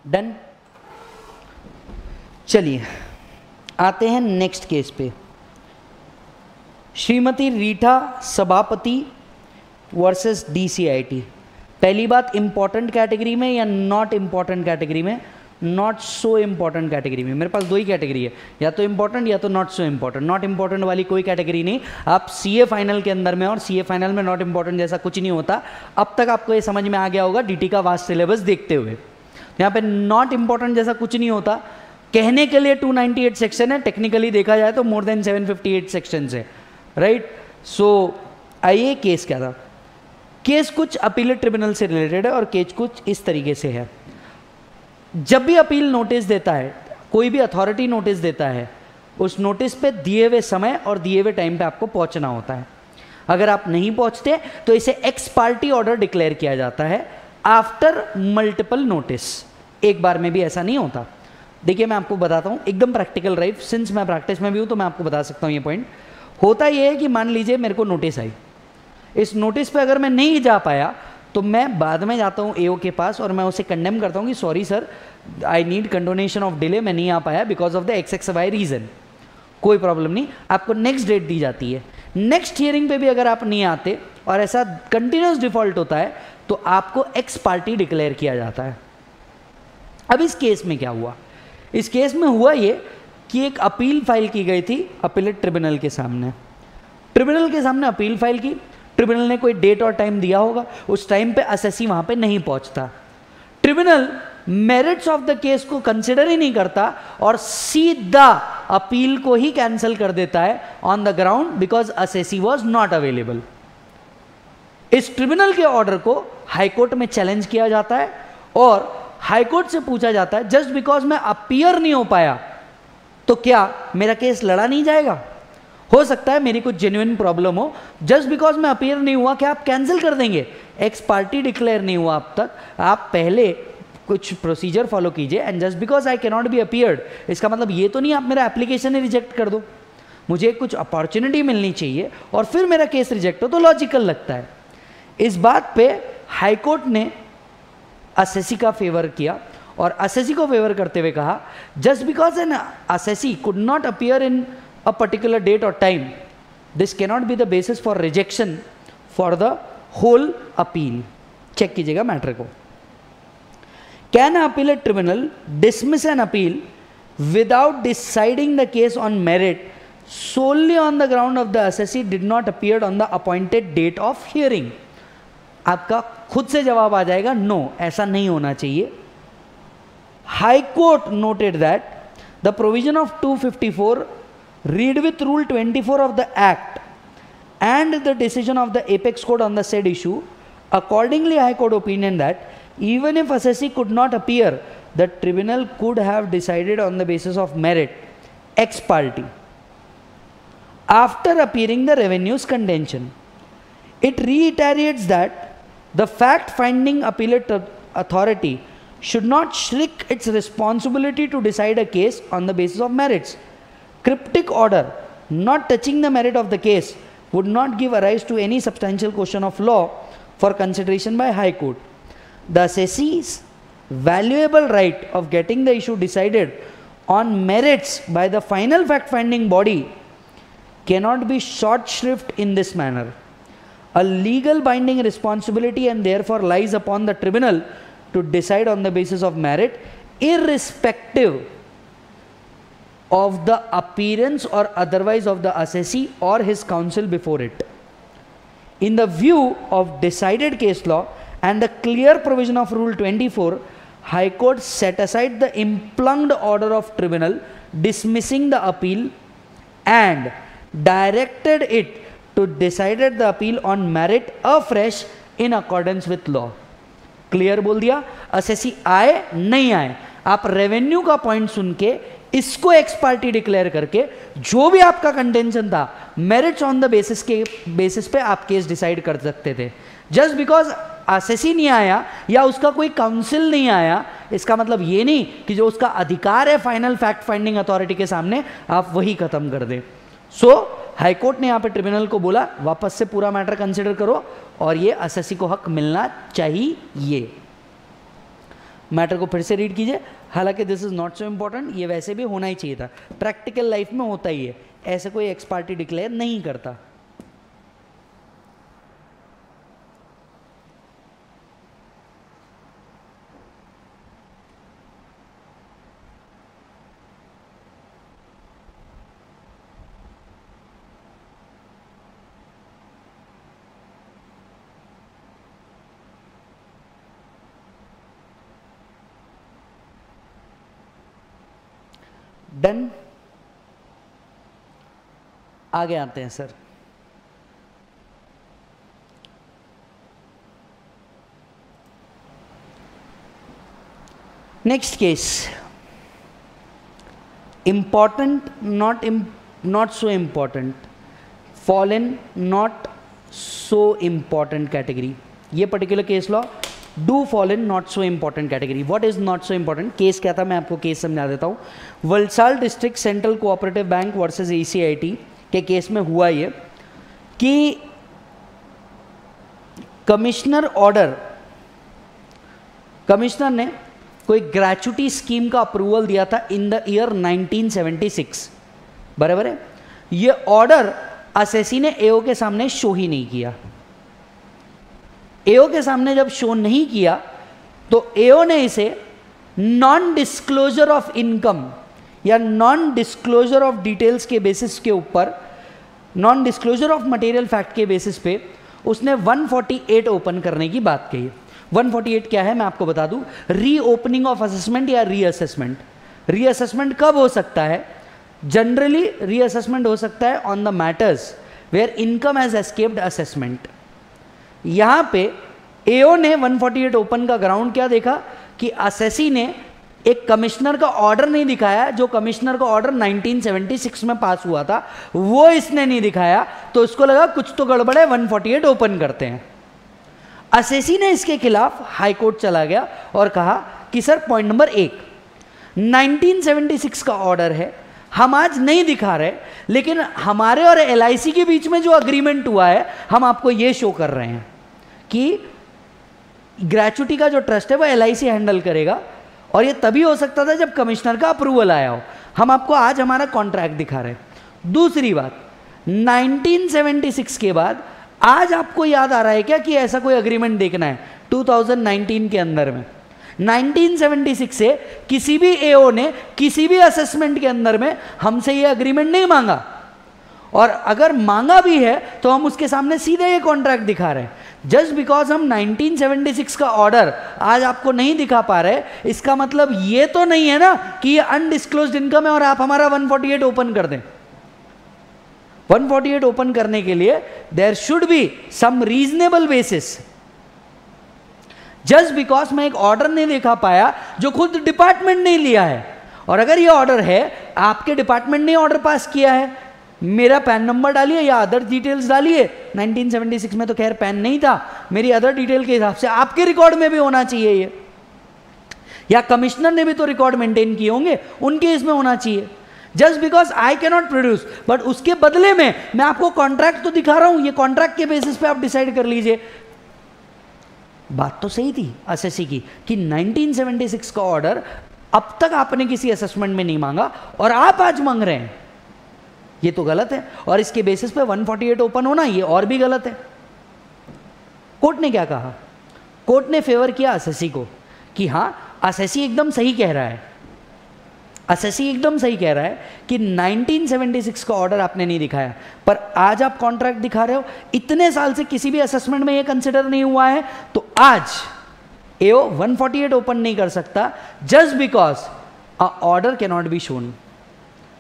डन। चलिए, आते हैं नेक्स्ट केस पे। श्रीमती रीठा सभापति वर्सेस डीसीआईटी पहली बात इंपॉर्टेंट कैटेगरी में या नॉट इंपॉर्टेंट कैटेगरी में? नॉट सो इंपॉर्टेंट कैटेगरी में। मेरे पास दो ही कैटेगरी है। या तो इंपॉर्टेंट या तो not so important not important वाली कोई कैटेगरी नहीं। आप सी ए फाइनल के अंदर में और सी ए फाइनल में नॉट इंपॉर्टेंट जैसा कुछ नहीं होता। अब तक आपको ये समझ में आ गया होगा डीटी का वास्ट सिलेबस देखते हुए। यहाँ पे नॉट इंपॉर्टेंट जैसा कुछ नहीं होता। कहने के लिए 298 सेक्शन है टेक्निकली देखा जाए तो मोर देन 758 सेक्शन है राइट सो आइए केस क्या था? केस कुछ अपीलेट ट्रिब्यूनल से रिलेटेड है और केस कुछ इस तरीके से है। जब भी अपील नोटिस देता है, कोई भी अथॉरिटी नोटिस देता है, उस नोटिस पे दिए हुए समय और दिए हुए टाइम पे आपको पहुँचना होता है। अगर आप नहीं पहुँचते तो इसे एक्स पार्टी ऑर्डर डिक्लेयर किया जाता है। आफ्टर मल्टीपल नोटिस एक बार में भी ऐसा नहीं होता। देखिए, मैं आपको बताता हूँ, एकदम प्रैक्टिकल राइफ सिंस मैं प्रैक्टिस में भी हूँ तो मैं आपको बता सकता हूँ ये पॉइंट होता ये है कि मान लीजिए मेरे को नोटिस आई। इस नोटिस पे अगर मैं नहीं जा पाया तो मैं बाद में जाता हूँ एओ के पास और मैं उसे कंडेम करता हूँ कि sorry sir I need condonation of delay मैं नहीं आ पाया because of the X X Y reason कोई प्रॉब्लम नहीं। आपको नेक्स्ट डेट दी जाती है। नेक्स्ट हियरिंग पे भी अगर आप नहीं आते और ऐसा कंटिन्यूस डिफ़ॉल्ट होता है तो आपको एक्स पार्टी डिक्लेयर किया जाता है। अब इस केस में क्या हुआ? इस केस में हुआ ये कि एक अपील फ़ाइल की गई थी अपीलेट ट्रिब्यूनल के सामने। ट्रिब्यूनल के सामने अपील फ़ाइल की। ट्रिब्यूनल ने कोई डेट और टाइम दिया होगा। उस टाइम पे असेसी वहाँ पे नहीं पहुँचता। Tribunal merits of the case को कंसिडर ही नहीं करता और सीधा अपील को ही कैंसिल कर देता है on the ground because assessee was not available इस ट्रिब्यूनल के ऑर्डर को हाईकोर्ट में चैलेंज किया जाता है और हाईकोर्ट से पूछा जाता है, जस्ट बिकॉज़ मैं अपियर नहीं हो पाया तो क्या मेरा केस लड़ा नहीं जाएगा? हो सकता है मेरी कुछ जेन्युइन प्रॉब्लम हो। जस्ट बिकॉज़ मैं अपियर नहीं हुआ, क्या आप कैंसिल कर देंगे? एक्स पार्टी डिक्लेयर नहीं हुआ अब तक। आप पहले कुछ प्रोसीजर फॉलो कीजिए and just because I cannot be appeared इसका मतलब ये तो नहीं आप मेरा एप्लीकेशन ही रिजेक्ट कर दो। मुझे कुछ अपॉर्चुनिटी मिलनी चाहिए और फिर मेरा केस रिजेक्ट हो तो लॉजिकल लगता है। इस बात पे हाई कोर्ट ने असेसी का फेवर किया और असेसी को फेवर करते हुए कहा, just because an assessee could not appear in a particular date और time, this can not be the basis for rejection for the whole appeal. Check कीजिएगा मैटर को। Can appeal appellate tribunal dismiss an appeal without deciding the case on merit solely on the ground of the assessee she did not appear on the appointed date of hearing? आपका खुद से जवाब आ जाएगा no ऐसा नहीं होना चाहिए. High court noted that the provision of 254 read with rule 24 of the act and the decision of the apex court on the said issue accordingly high court opinion that even if assessee could not appear the tribunal could have decided on the basis of merit ex parte after appearing the revenue's contention it reiterates that the fact finding appellate authority should not shrink its responsibility to decide a case on the basis of merits cryptic order not touching the merit of the case would not give rise to any substantial question of law for consideration by High Court. The assessee's valuable right of getting the issue decided on merits by the final fact finding body cannot be short shrift in this manner. A legal binding responsibility and therefore lies upon the tribunal to decide on the basis of merit irrespective of the appearance or otherwise of the assessee or his counsel before it. In the view of decided case law and the clear provision of Rule 24, High Court set aside the impugned order of tribunal dismissing the appeal and directed it to decide the appeal on merit afresh in accordance with law. Clear बोल दिया? Assessee आए, नहीं आए। आप revenue का point सुन के, इसको एक्स पार्टी डिक्लेयर करके, जो भी आपका कंटेंशन था मेरिट्स ऑन द बेसिस के बेसिस पे आप केस डिसाइड कर सकते थे। जस्ट बिकॉज़ असेसी नहीं आया, या उसका कोई काउंसिल नहीं आया, इसका मतलब ये नहीं कि जो उसका अधिकार है फाइनल फैक्ट फाइंडिंग अथॉरिटी के सामने, आप वही खत्म कर दें। सो हाईकोर्ट ने यहाँ पे ट्रिब्यूनल को बोला, वापस से पूरा मैटर कंसिडर करो और ये असेसी को हक मिलना चाहिए। मैटर को फिर से रीड कीजिए। हालाँकि this is not so important ये वैसे भी होना ही चाहिए था। प्रैक्टिकल लाइफ में होता ही है। ऐसे कोई एक्सपार्टी डिक्लेयर नहीं करता। डन। आगे आते हैं, sir. Next case. Important not not so important fallen, not so important category. ये particular case law do fall in not so important category what is not so important case क्या था? मैं आपको केस समझा देता हूँ। Valsad district central cooperative bank versus ECIT के case में हुआ ये कि कमिश्नर ऑर्डर कमिश्नर ने कोई ग्रेचुटी स्कीम का अप्रूवल दिया था इन द ईयर 1976 बराबर है? ये ऑर्डर असेसी ने एओ के सामने शो ही नहीं किया। एओ के सामने जब शो नहीं किया तो एओ ने इसे नॉन डिस्क्लोजर ऑफ़ इनकम या नॉन डिस्क्लोजर ऑफ़ डिटेल्स के बेसिस के ऊपर non disclosure of material fact के बेसिस पे उसने 148 ओपन करने की बात कही। 148 क्या है मैं आपको बता दूँ? री ओपनिंग ऑफ़ असेसमेंट या रीअसेसमेंट रीअसेसमेंट कब हो सकता है? जनरली रीअसेसमेंट हो सकता है on the matters where income has escaped assessment यहाँ पे एओ ने 148 ओपन का ग्राउंड क्या देखा? कि असेसी ने एक कमिश्नर का ऑर्डर नहीं दिखाया, जो कमिश्नर का ऑर्डर 1976 में पास हुआ था, वो इसने नहीं दिखाया। तो उसको लगा कुछ तो गड़बड़ है 148 ओपन करते हैं। असेसी ने इसके खिलाफ हाईकोर्ट चला गया और कहा कि, सर पॉइंट नंबर एक 1976 का ऑर्डर है, हम आज नहीं दिखा रहे, लेकिन हमारे और LIC के बीच में जो अग्रीमेंट हुआ है, हम आपको ये शो कर रहे हैं। कि ग्रेचुटी का जो ट्रस्ट है, वो एलआईसी हैंडल करेगा। और ये तभी हो सकता था जब कमिश्नर का अप्रूवल आया हो। हम आपको आज हमारा कॉन्ट्रैक्ट दिखा रहे हैं। दूसरी बात 1976 के बाद आज आपको याद आ रहा है क्या कि ऐसा कोई अग्रीमेंट देखना है? 2019 के अंदर में। 1976 से किसी भी एओ ने किसी भी असेसमेंट के अंदर में हमसे ये अग्रीमेंट नहीं मांगा। और अगर मांगा भी है तो हम उसके सामने सीधे ये कॉन्ट्रैक्ट दिखा रहे हैं। जस्ट बिकॉज़ हम 1976 का ऑर्डर आज आपको नहीं दिखा पा रहे, इसका मतलब ये तो नहीं है ना कि ये अनडिस्क्लोज इनकम है और आप हमारा 148 ओपन कर दें। 148 ओपन करने के लिए there should be some reasonable basis just because मैं एक ऑर्डर नहीं देखा पाया, जो खुद डिपार्टमेंट ने लिया है। और अगर ये ऑर्डर है, आपके डिपार्टमेंट ने ऑर्डर पास किया है। मेरा पैन नंबर डालिए या अदर डिटेल्स डालिए। 1976 में तो खैर पैन नहीं था। मेरी अदर डिटेल के हिसाब से आपके रिकॉर्ड में भी होना चाहिए ये। या कमिश्नर ने भी तो रिकॉर्ड मेंटेन किए होंगे, उनके इसमें होना चाहिए। Just because I cannot produce but उसके बदले में मैं आपको कॉन्ट्रैक्ट तो दिखा रहा हूँ, ये कॉन्ट्रैक्ट के बेसिस पे आप डिसाइड कर लीजिए। बात तो सही थी एसएससी की, कि 1976 का ऑर्डर अब तक आपने किसी असेसमेंट में नहीं मांगा और आप आज मांग रहे हैं। ये तो गलत है। और इसके बेसिस पे 148 ओपन होना, ये और भी गलत है। कोर्ट ने क्या कहा? कोर्ट ने फेवर किया असेसी को कि हाँ असेसी एकदम सही कह रहा है। असेसी एकदम सही कह रहा है कि 1976 का ऑर्डर आपने नहीं दिखाया। पर आज आप कॉन्ट्रैक्ट दिखा रहे हो। इतने साल से किसी भी असेसमेंट में ये कंसिडर नहीं हुआ है। तो आज एओ 148 ओपन नहीं कर सकता। Just because a order cannot be shown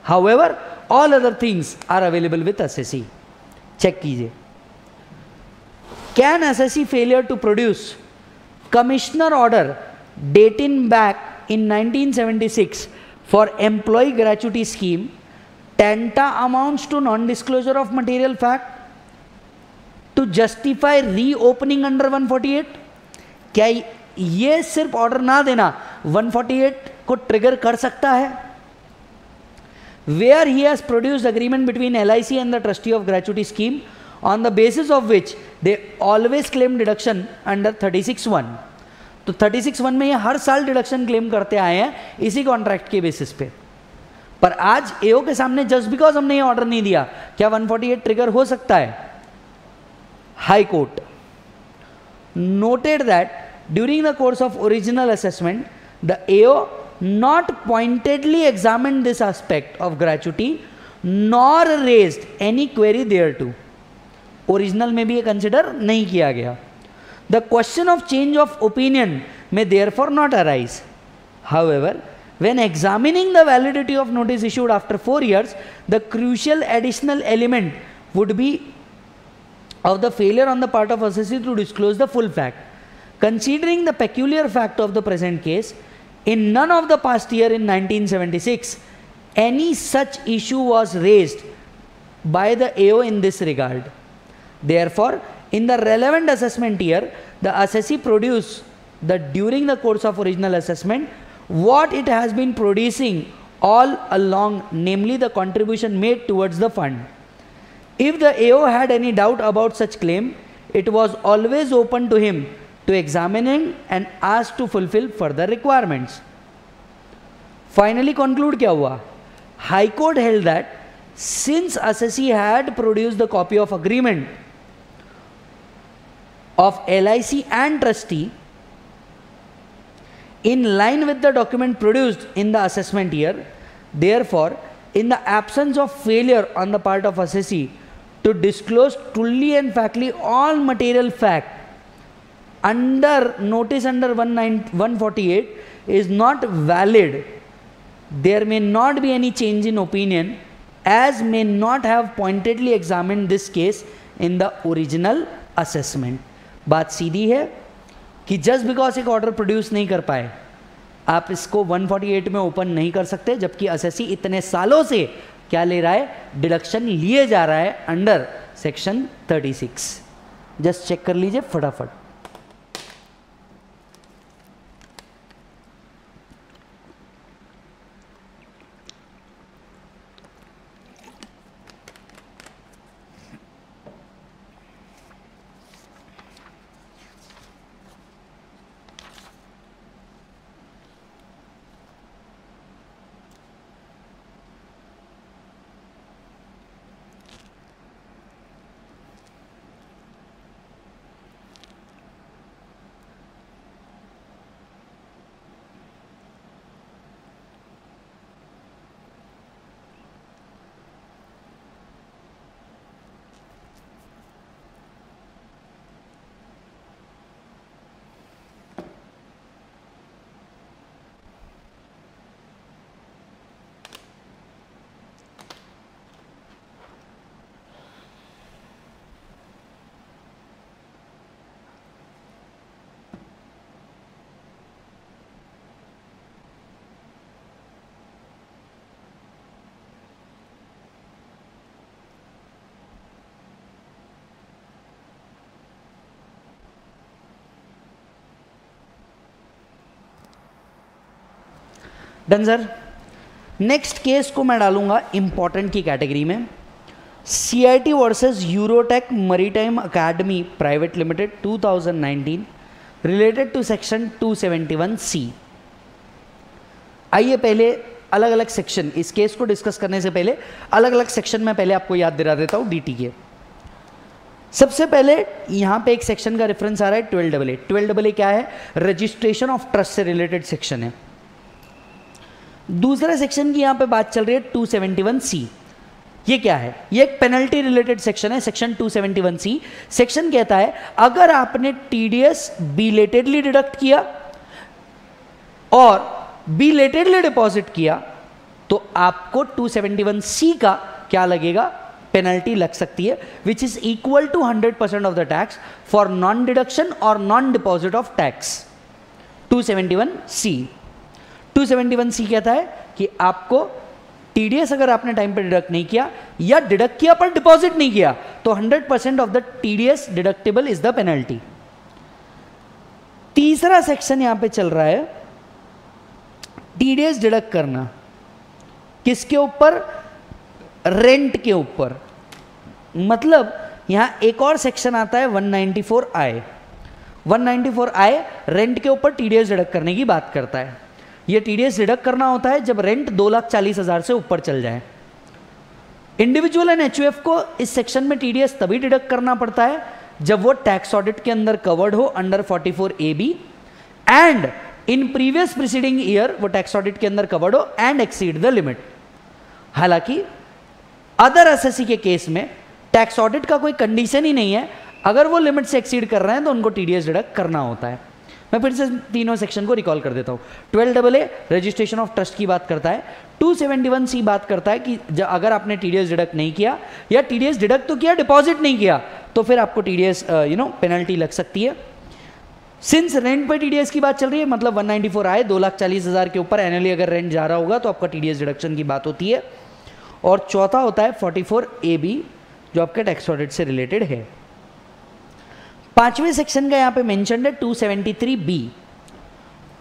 however all other things are available with us check कीजिए। Can assessee failure to produce commissioner order date in back in 1976 for employ gratuity scheme tantamount to non disclosure of material fact to justify reopening under 148 क्या ये सिर्फ़ order ना देना 148 को trigger कर सकता है? Where he has produced agreement between LIC and the trustee of gratuity scheme on the basis of which they always claim deduction under 36.1 तो 36 वन में ये हर साल डिडक्शन क्लेम करते आए हैं इसी कॉन्ट्रैक्ट के बेसिस पे पर आज एओ के सामने जस्ट बिकॉज़ हमने ये ऑर्डर नहीं दिया क्या 148 ट्रिगर हो सकता है high court noted that during the course of original assessment, the AO not pointedly examined this aspect of gratuity nor raised any query thereto. Original में भी ये कंसिडर नहीं किया गया the question of change of opinion में therefore not arise however when examining the validity of notice issued after four years, the crucial additional element would be of the failure on the part of assessee to disclose the full fact. Considering the peculiar fact of the present case, in none of the past year in 1976, any such issue was raised by the AO in this regard. Therefore, in the relevant assessment year, the assessee produced the during the course of original assessment what it has been producing all along, namely the contribution made towards the fund. If the AO had any doubt about such claim, it was always open to him to examining and ask to fulfill further requirements. Finally, conclude kya hua? High Court held that since assessee had produced the copy of agreement of LIC and trustee in line with the document produced in the assessment year, therefore, in the absence of failure on the part of assessee to disclose truly and factly all material fact under notice under 148 is not valid there may not be any change in opinion as may not have pointedly examined this case in the original assessment बात सीधी है कि जस्ट बिकॉज़ एक order produce नहीं कर पाए आप इसको 148 में ओपन नहीं कर सकते जबकि असेसी इतने सालों से क्या ले रहा है डिडक्शन लिए जा रहा है अंडर सेक्शन 36 जस्ट चेक कर लीजिए फटाफट डन सर। नेक्स्ट केस को मैं डालूँगा इंपॉर्टेंट की कैटेगरी में। C I T versus Eurotech maritime academy private limited 2019 related to section 271 C आइए पहले अलग अलग सेक्शन इस केस को डिस्कस करने से पहले अलग अलग सेक्शन में पहले आपको याद दिला देता हूँ डीटी के सबसे पहले यहाँ पे एक सेक्शन का रेफरेंस आ रहा है twelve double A twelve double A क्या है? रजिस्ट्रेशन ऑफ़ ट्रस्ट से रिलेटेड सेक्शन है। दूसरे सेक्शन की यहाँ पे बात चल रही है 271 सी ये क्या है? ये एक पेनल्टी रिलेटेड सेक्शन है सेक्शन 271 सी सेक्शन कहता है, अगर आपने टीडीएस बिलेटेडली डिडक्ट किया और बिलेटेडली डिपॉजिट किया तो आपको 271 सी का क्या लगेगा? पेनल्टी लग सकती है which is equal to 100 percent of the tax for non deduction और non deposit of tax 271 C 271 C कहता है कि आपको टीडीएस अगर आपने टाइम पर डिडक्ट नहीं किया या डिडक्ट किया पर डिपॉजिट नहीं किया तो 100 percent of the TDS deductible is the penalty तीसरा सेक्शन यहाँ पे चल रहा है टीडीएस डिडक्ट करना. किसके ऊपर? रेंट के ऊपर. मतलब यहाँ एक और सेक्शन आता है 194 आई 194 आए रेंट के ऊपर टीडीएस डिडक्ट करने की बात करता है. ये टीडीएस डिडक्ट करना होता है जब रेंट दो लाख चालीस हज़ार से ऊपर चल जाए। इंडिविजुअल एंड एच को इस सेक्शन में टीडीएस तभी डिडक्ट करना पड़ता है जब वो टैक्स ऑडिट के अंदर कवर्ड हो under 44 A B and in previous preceding year वो टैक्स ऑडिट के अंदर कवर्ड हो एंड एक्सीड द लिमिट हालाँकि अदर एसएससी के केस में टैक्स ऑडिट का कोई कंडीशन ही नहीं है। अगर वो लिमिट से एक्सीड कर रहे हैं तो उनको टीडीएस डिडक्ट करना होता है। मैं फिर से तीनों सेक्शन को रिकॉल कर देता हूँ। Twelve double A registration of trust की बात करता है। टू सेवेंटी वन सी बात करता है कि अगर आपने टीडीएस डिडक्ट नहीं किया या टीडीएस डिडक्ट तो किया डिपॉजिट नहीं किया तो फिर आपको टीडीएस यू नो पेनल्टी लग सकती है। सिंस रेंट पर टीडीएस की बात चल रही है मतलब 194 आए दो लाख चालीस हज़ार के ऊपर एनुअली अगर रेंट जा रहा होगा तो आपका टीडीएस डिडक्शन की बात होती है। और चौथा होता है 44 ए बी जो आपके टैक्स ऑडिट से रिलेटेड है। पाँचवें सेक्शन का यहाँ पे मेंशन है 273 बी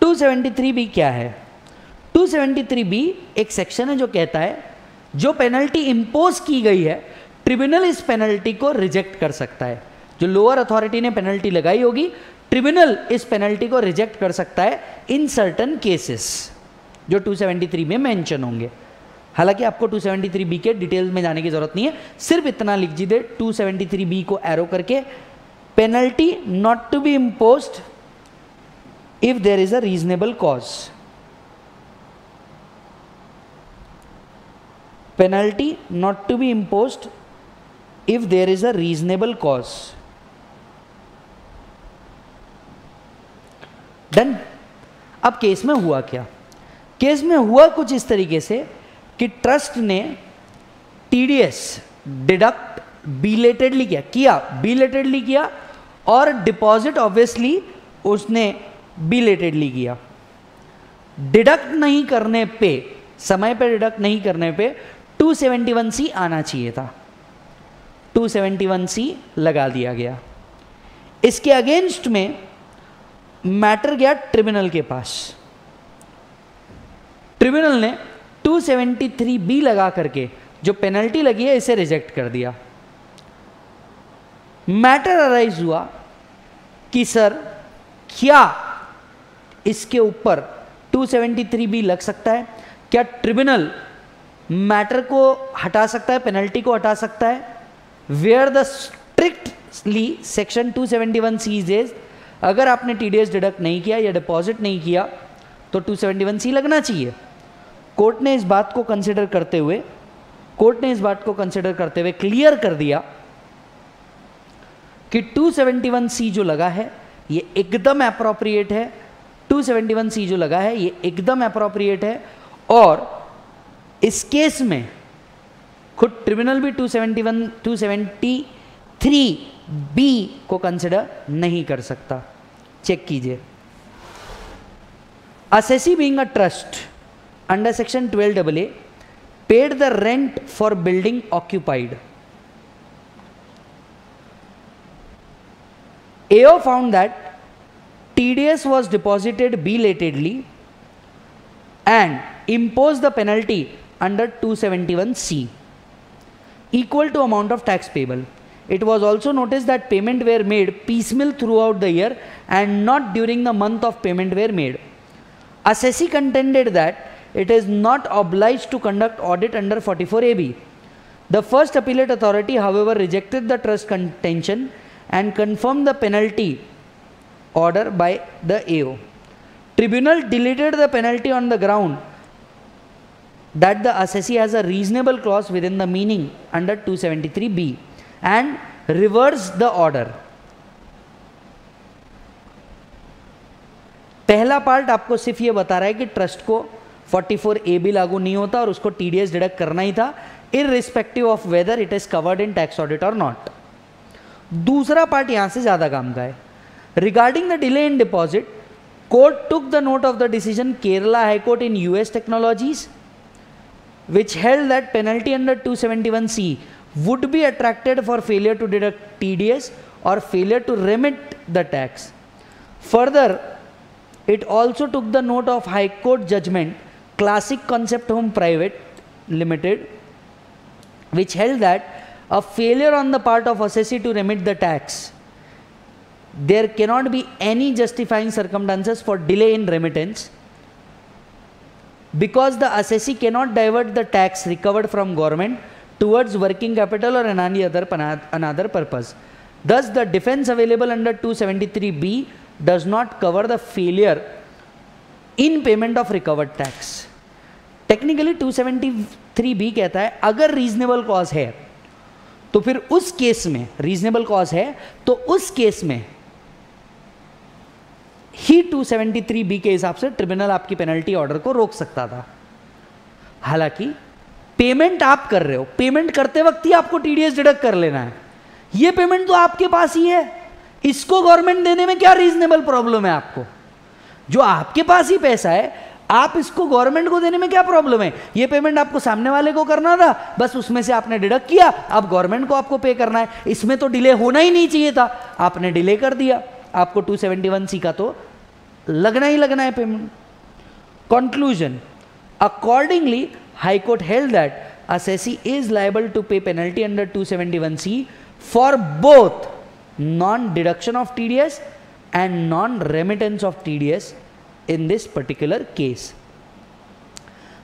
273 बी क्या है? 273 बी एक सेक्शन है जो कहता है, जो पेनल्टी इंपोज की गई है ट्रिब्यूनल इस पेनल्टी को रिजेक्ट कर सकता है। जो लोअर अथॉरिटी ने पेनल्टी लगाई होगी ट्रिब्यूनल इस पेनल्टी को रिजेक्ट कर सकता है इन सर्टन केसेस जो 273 में मेंशन होंगे। हालाँकि आपको 273 बी के डिटेल्स में जाने की ज़रूरत नहीं है, सिर्फ़ इतना लिख दीजिए 273 बी को एरो करके penalty not to be impose if there is a reasonable cause penalty not to be impose if there is a reasonable cause done अब केस में हुआ क्या? केस में हुआ कुछ इस तरीके से कि ट्रस्ट ने टीडीएस डिडक्ट बीलेटेडली किया किया बीलेटेडली किया और डिपॉजिट ऑब्वियसली उसने बीलेटेडली किया। डिडक्ट नहीं करने पे, समय पे डिडक्ट नहीं करने पे 271 सी आना चाहिए था। 271 सी लगा दिया गया। इसके अगेंस्ट में मैटर गया ट्रिब्यूनल के पास। ट्रिब्यूनल ने 273 बी लगा करके जो पेनल्टी लगी है, इसे रिजेक्ट कर दिया। मैटर अराइज हुआ कि सर, क्या इसके ऊपर 273 बी लग सकता है? क्या ट्रिब्यूनल मैटर को हटा सकता है पेनल्टी को हटा सकता है? Where the strictly section 271 C is अगर आपने टीडीएस डिडक्ट नहीं किया या डिपॉजिट नहीं किया तो 271 सी लगना चाहिए। कोर्ट ने इस बात को कंसिडर करते हुए कोर्ट ने इस बात को कंसिडर करते हुए क्लियर कर दिया कि 271 सी जो लगा है, ये एकदम अप्रोप्रिएट है। 271 सी जो लगा है, ये एकदम अप्रोप्रिएट है। और इस केस में खुद ट्रिब्यूनल भी 271 273 बी को कंसिडर नहीं कर सकता। चेक कीजिए। Assessee being a trust under section 12 A paid the rent for building occupied. AO found that TDS was deposited belatedly and imposed the penalty under 271C equal to amount of tax payable. It was also noticed that payment were made piecemeal throughout the year and not during the month of payment were made. Assessee contended that it is not obliged to conduct audit under 44AB. The first appellate authority, however, rejected the trust contention and confirmed the penalty order by the AO. Tribunal deleted the penalty on the ground that the assessee has a reasonable clause within the meaning under 273B and reversed the order. पहला part आपको सिर्फ़ ये बता रहा है कि trust को 44 ए भी लागू नहीं होता और उसको टीडीएस डिडक्ट करना ही था irrespective of whether it is covered in tax audit और नॉट दूसरा पार्ट यहाँ से ज़्यादा काम का है। Regarding the delay in deposit court took the note of the decision Kerala high court in US technologies which held that penalty under 271 C would be attracted for failure to deduct TDS और failure to remit the tax further it also took the note of high court judgment Classic Concept Home Private Limited, which held that a failure on the part of assessee to remit the tax there cannot be any justifying circumstances for delay in remittance because the assessee cannot divert the tax recovered from government towards working capital or any other another purpose. Thus, the defense available under 273B does not cover the failure in payment of recovered tax. Technically 273 कहता है अगर reasonable cause है तो फिर उस case में reasonable cause है तो उस केस में ही 273 बी के हिसाब से ट्रिब्यूनल आपकी पेनल्टी ऑर्डर को रोक सकता था। हालाँकि पेमेंट आप कर रहे हो पेमेंट करते वक्त ही आपको टीडीएस डिडक्ट कर लेना है। ये पेमेंट तो आपके पास ही है। इसको गवर्नमेंट देने में क्या रीजनेबल प्रॉब्लम है आपको? जो आपके पास ही पैसा है आप इसको गवर्नमेंट को देने में क्या प्रॉब्लम है? ये पेमेंट आपको सामने वाले को करना था, बस उसमें से आपने डिडक्ट किया, अब गवर्नमेंट को आपको पे करना है। इसमें तो डिले होना ही नहीं चाहिए था। आपने डिले कर दिया। आपको 271 सी का तो लगना ही लगना है payment conclusion accordingly high court held that assessee is liable to pay penalty under 271c for both non deduction of TDS and non remittance of TDS in this particular case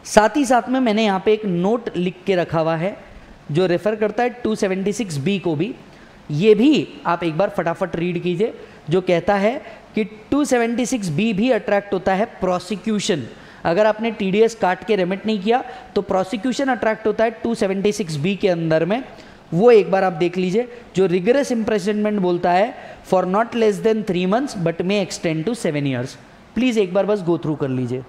साथ ही साथ में मैंने यहाँ पे एक नोट लिख के रखा हुआ है, जो रेफर करता है 276 बी को भी। ये भी आप एक बार फटाफट रीड कीजिए, जो कहता है कि 276 बी भी अट्रैक्ट होता है प्रोसिक्यूशन अगर आपने टीडीएस काट के रेमिट नहीं किया तो प्रोसिक्यूशन अट्रैक्ट होता है 276 बी के अंदर में। वो एक बार आप देख लीजिए, जो रिगरस इम्प्रेजनमेंट बोलता है for not less than three months but may extend to seven years please एक बार बस गो थ्रू कर लीजिए।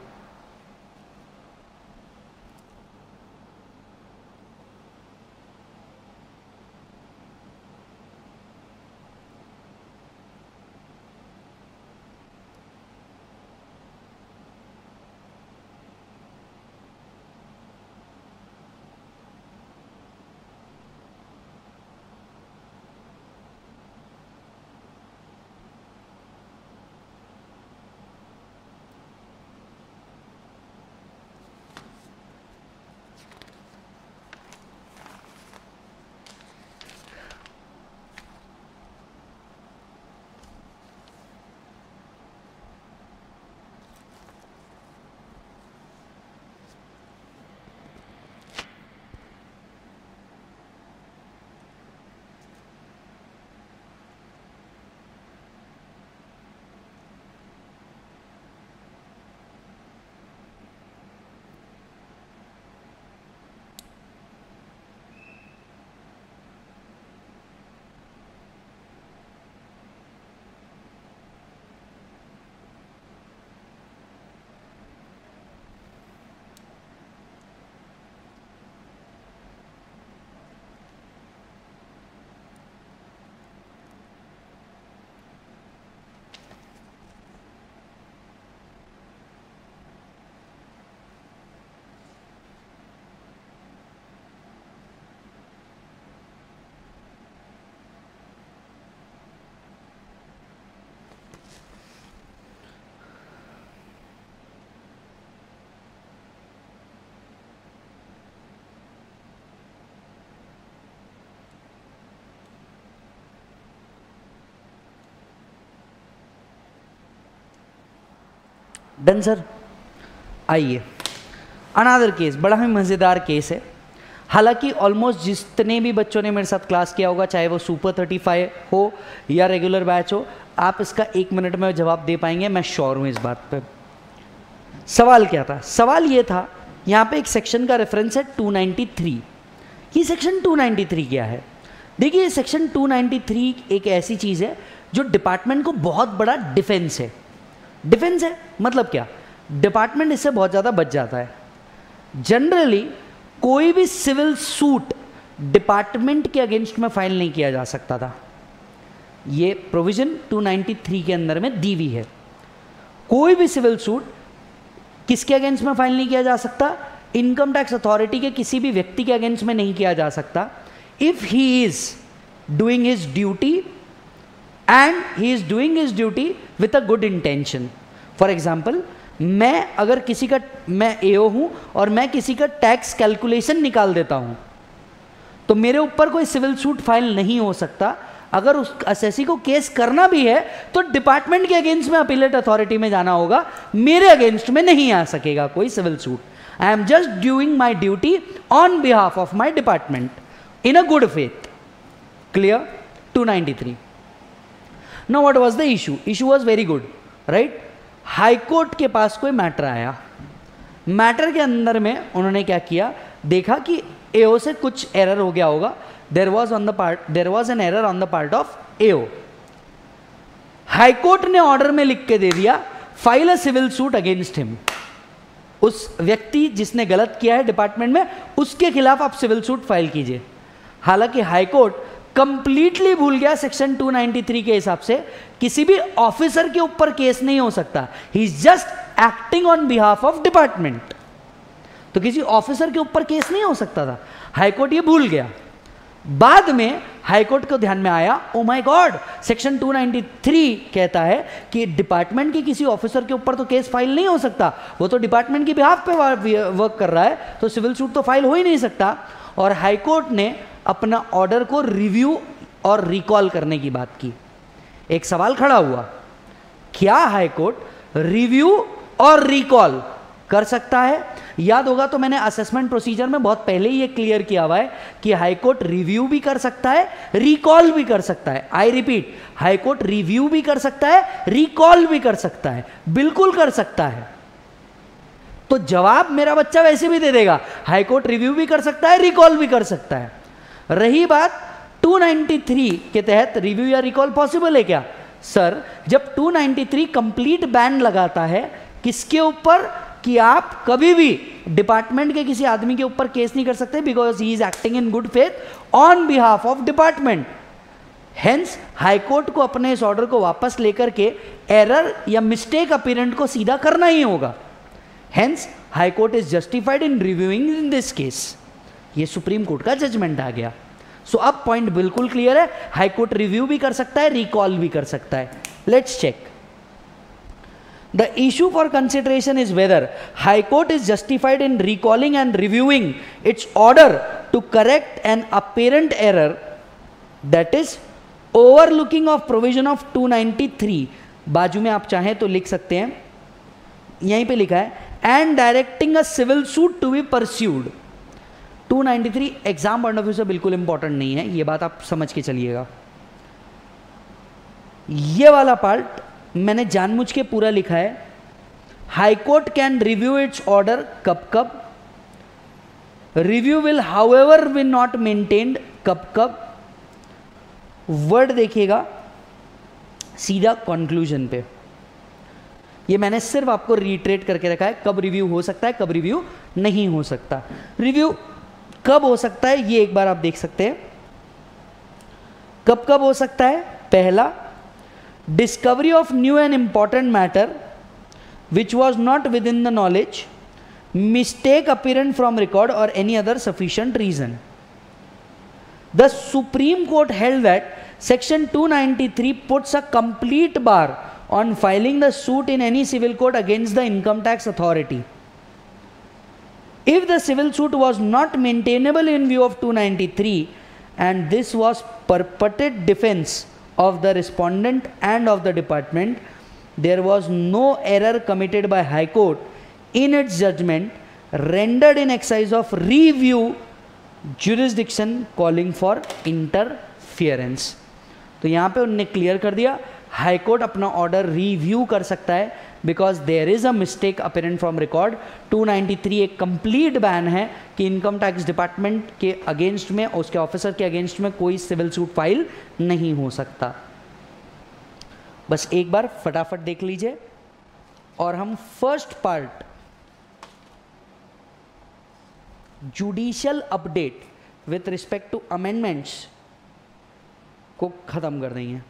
डन सर आइए। अनादर केस, बड़ा ही मज़ेदार केस है। हालाँकि ऑलमोस्ट जितने भी बच्चों ने मेरे साथ क्लास किया होगा, चाहे वो सुपर थर्टी फाइव हो या रेगुलर बैच हो, आप इसका एक मिनट में जवाब दे पाएँगे, मैं श्योर हूँ इस बात पे। सवाल क्या था? सवाल ये था, यहाँ पे एक सेक्शन का रेफरेंस है 293 ये सेक्शन 293 क्या है? देखिए सेक्शन 293 एक ऐसी चीज़ है, जो डिपार्टमेंट को बहुत बड़ा डिफेंस है। डिफेंस है मतलब क्या? डिपार्टमेंट इससे बहुत ज़्यादा बच जाता है। जनरली कोई भी सिविल सूट डिपार्टमेंट के अगेंस्ट में फ़ाइल नहीं किया जा सकता था। ये प्रोविज़न 293 के अंदर में दी हुई है। कोई भी सिविल सूट किसके अगेंस्ट में फ़ाइल नहीं किया जा सकता? इनकम टैक्स अथॉरिटी के किसी भी व्यक्ति के अगेंस्ट में नहीं किया जा सकता। If he is doing his duty and he is doing his duty with a good intention for example मैं अगर किसी का, मैं एओ हूँ और मैं किसी का टैक्स कैलकुलेशन निकाल देता हूँ तो मेरे ऊपर कोई सिविल सूट फ़ाइल नहीं हो सकता। अगर उस असेसी को केस करना भी है तो डिपार्टमेंट के अगेंस्ट में अपीलेट अथॉरिटी में जाना होगा। मेरे अगेंस्ट में नहीं आ सकेगा कोई civil suit I am just doing my duty on behalf of my department in a good faith clear 293 now, what was the issue issue was very good, right? High court के पास कोई मैटर आया। Matter के अंदर में उन्होंने क्या किया? देखा कि एओ से कुछ एरर हो गया होगा। There was on the part there was an error on the part of AO high court ने ऑर्डर में लिख के दे दिया file a civil suit against him उस व्यक्ति जिसने गलत किया है डिपार्टमेंट में, उसके खिलाफ आप सिविल सूट फ़ाइल कीजिए। हालाँकि हाईकोर्ट कंप्लीटली भूल गया सेक्शन 293 के हिसाब से, किसी भी ऑफिसर के ऊपर केस नहीं हो सकता। He is just acting on behalf of department तो किसी ऑफिसर के ऊपर केस नहीं हो सकता था। हाईकोर्ट ये भूल गया। बाद में हाईकोर्ट को ध्यान में आया ओ माय गॉड सेक्शन 293 कहता है कि डिपार्टमेंट के किसी ऑफिसर के ऊपर तो केस फ़ाइल नहीं हो सकता। वो तो डिपार्टमेंट की बिहाफ पे वर्क कर रहा है तो सिविल सूट तो फ़ाइल हो ही नहीं सकता। और हाईकोर्ट ने अपना ऑर्डर को रिव्यू और रिकॉल करने की बात की। एक सवाल खड़ा हुआ, क्या हाईकोर्ट रिव्यू और रिकॉल कर सकता है? याद होगा तो मैंने असेसमेंट प्रोसीजर में बहुत पहले ही ये क्लियर किया हुआ है कि हाईकोर्ट रिव्यू भी कर सकता है रिकॉल भी कर सकता है। आई रिपीट हाईकोर्ट रिव्यू भी कर सकता है रिकॉल भी कर सकता है, बिल्कुल कर सकता है। तो जवाब मेरा बच्चा वैसे भी दे देगा हाईकोर्ट रिव्यू भी कर सकता है रिकॉल भी कर सकता है। रही बात 293 के तहत रिव्यू या रिकॉल पॉसिबल है क्या? सर जब 293 कंप्लीट बैन लगाता है, किसके ऊपर कि आप कभी भी डिपार्टमेंट के किसी आदमी के ऊपर केस नहीं कर सकते because he is acting in good faith on behalf of department hence high court को अपने इस ऑर्डर को वापस लेकर के एरर या मिस्टेक अपीरेंट को सीधा करना ही होगा. Hence high court is justified in reviewing in this case ये सुप्रीम कोर्ट का जजमेंट आ गया। सो so, अब पॉइंट बिल्कुल क्लियर है। हाईकोर्ट रिव्यू भी कर सकता है रिकॉल भी कर सकता है। Let's check the issue for consideration is whether high court is justified in recalling and reviewing its order to correct an apparent error that is overlooking of provision of 293 बाजू में आप चाहें तो लिख सकते हैं। यहीं पे लिखा है and directing a civil suit to be pursued 293 exam point of view से बिल्कुल इंपॉर्टेंट नहीं है। ये बात आप समझ के चलिएगा। ये वाला पार्ट मैंने जानबूझ के पूरा लिखा है। High court can review its order कब कब। Review will however will not maintained कब कब। वर्ड देखिएगा, सीधा कंक्लूजन पे। ये मैंने सिर्फ़ आपको रिट्रेट करके रखा है, कब रिव्यू हो सकता है, कब रिव्यू नहीं हो सकता। रिव्यू कब हो सकता है? ये एक बार आप देख सकते हैं। कब कब हो सकता है? पहला discovery of new and important matter which was not within the knowledge mistake apparent from record और any other sufficient reason the supreme court held that section 293 puts a complete bar on filing the suit in any civil court against the income tax authority. If the civil suit was not maintainable in view of 293 and this was purported defense of the respondent and of the department, there was no error committed by High Court in its judgment rendered in exercise of review jurisdiction calling for interference. तो यहाँ पे उन्होंने clear कर दिया high court अपना order review कर सकता है because there is a mistake apparent from record 293 एक कंप्लीट बैन है कि इनकम टैक्स डिपार्टमेंट के अगेंस्ट में, उसके ऑफिसर के अगेंस्ट में कोई सिविल सूट फ़ाइल नहीं हो सकता। बस एक बार फटाफट देख लीजिए। और हम first part judicial update with respect to amendments को ख़त्म कर देंगे।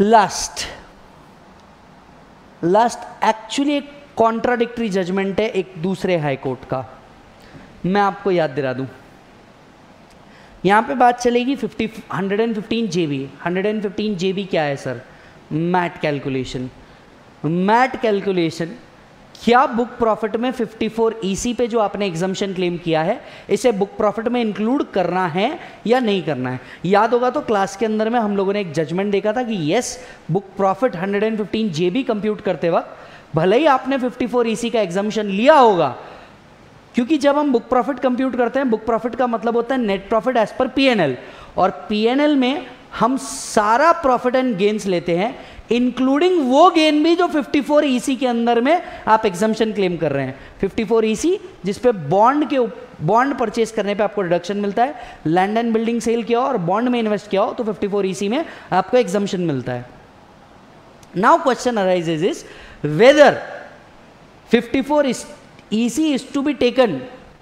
लास्ट लास्ट एक्चुअली एक कॉन्ट्राडिक्टरी जजमेंट है एक दूसरे हाई कोर्ट का। मैं आपको याद दिला दूँ। यहाँ पे बात चलेगी 50 115 जेबी 115 जेबी क्या है sir MAT calculation MAT calculation क्या बुक प्रॉफिट में 54 ईसी e पे जो आपने एग्जामेशन क्लेम किया है, इसे बुक प्रॉफिट में इंक्लूड करना है या नहीं करना है? याद होगा तो क्लास के अंदर में हम लोगों ने एक जजमेंट देखा था कि yes book profit 115 JB compute करते वक्त, भले ही आपने 54 ईसी e का एग्जामेशन लिया होगा, क्योंकि जब हम बुक प्रॉफिट कंप्यूट करते हैं बुक प्रॉफिट का मतलब होता है net profit as per PNL और पीएनएल में हम सारा प्रॉफिट एंड गेन्स लेते हैं इंक्लूडिंग वो गेन भी जो 54 ईसी e के अंदर में आप एग्जामेशन क्लेम कर रहे हैं। 54 ईसी e जिस पे बॉन्ड के बॉन्ड परचेज करने पे आपको रिडक्शन मिलता है लैंड एंड बिल्डिंग सेल किया और बॉन्ड में इन्वेस्ट किया हो तो 54 ईसी e में आपको एग्जामेशन मिलता है। Now question arises is whether 54 EC is to be taken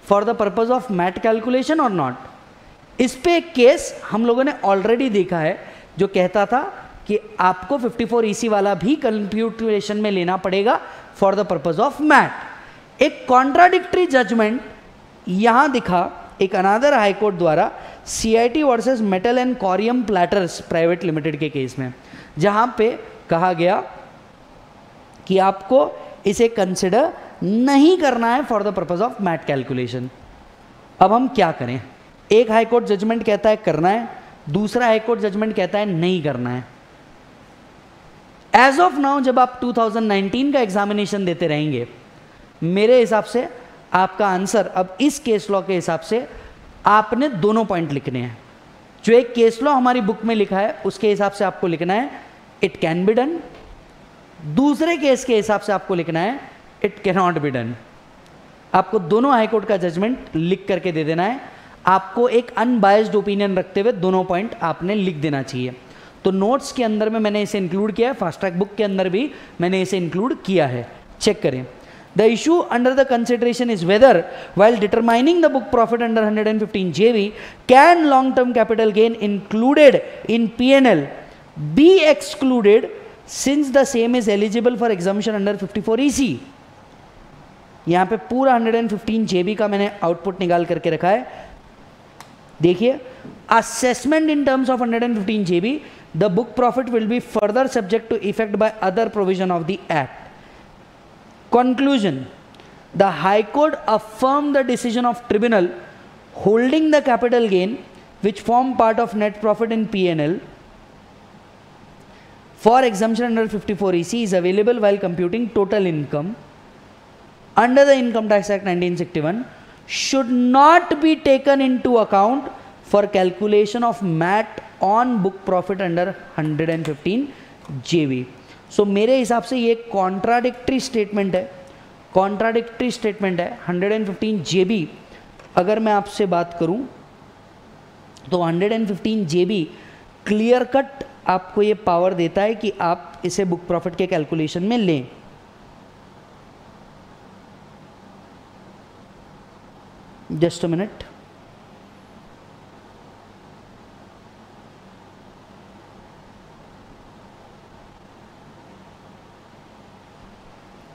for the purpose of MAT calculation और नॉट इस पे एक केस हम लोगों ने ऑलरेडी देखा है, जो कहता था कि आपको 54 ईसी वाला भी कंप्यूटेशन में लेना पड़ेगा for the purpose of MAT एक कॉन्ट्राडिक्टरी जजमेंट यहाँ दिखा एक अनादर हाईकोर्ट द्वारा CIT versus metal and chromium platers private limited के केस में, जहाँ पे कहा गया कि आपको इसे कंसिडर नहीं करना है for the purpose of MAT calculation अब हम क्या करें? एक हाईकोर्ट जजमेंट कहता है करना है, दूसरा हाईकोर्ट जजमेंट कहता है नहीं करना है. एज ऑफ़ नाउ जब आप 2019 का एग्जामिनेशन देते रहेंगे, मेरे हिसाब से आपका आंसर अब इस केस लॉ के हिसाब से आपने दोनों पॉइंट लिखने हैं। जो एक केस लॉ हमारी बुक में लिखा है, उसके हिसाब से आपको लिखना है इट कैन बी डन दूसरे केस के हिसाब से आपको लिखना है इट कैनॉट बी डन आपको दोनों हाईकोर्ट का जजमेंट लिख करके दे देना है। आपको एक अनबायस्ड ओपिनियन रखते हुए दोनों पॉइंट आपने लिख देना चाहिए। तो नोट्स के अंदर में मैंने इसे इंक्लूड किया है फास्ट ट्रैक बुक के अंदर भी मैंने इसे इंक्लूड किया है। चेक करें। The issue under the consideration is whether while determining the book profit under 115 JB can long term capital gain included in P N L be excluded since the same is eligible for exemption under fifty 54 EC यहाँ पे पूरा 115 जेबी का मैंने output निकाल करके रखा है। देखिए assessment in terms of 115 JB the book profit will be further subject to effect by other provision of the act. Conclusion. The high court affirmed the decision of tribunal holding the capital gain which form part of net profit in pnl for exemption under 54 ec is available while computing total income under the income tax act 1961 should not be taken into account for calculation of mat on book profit under 115 JB so मेरे हिसाब से ये contradictory statement है। Contradictory statement है। 115 JB अगर मैं आपसे बात करूँ तो 115 जेबी क्लियर कट आपको ये पावर देता है कि आप इसे बुक प्रॉफिट के कैलकुलेशन में लें। जस्ट अ मिनट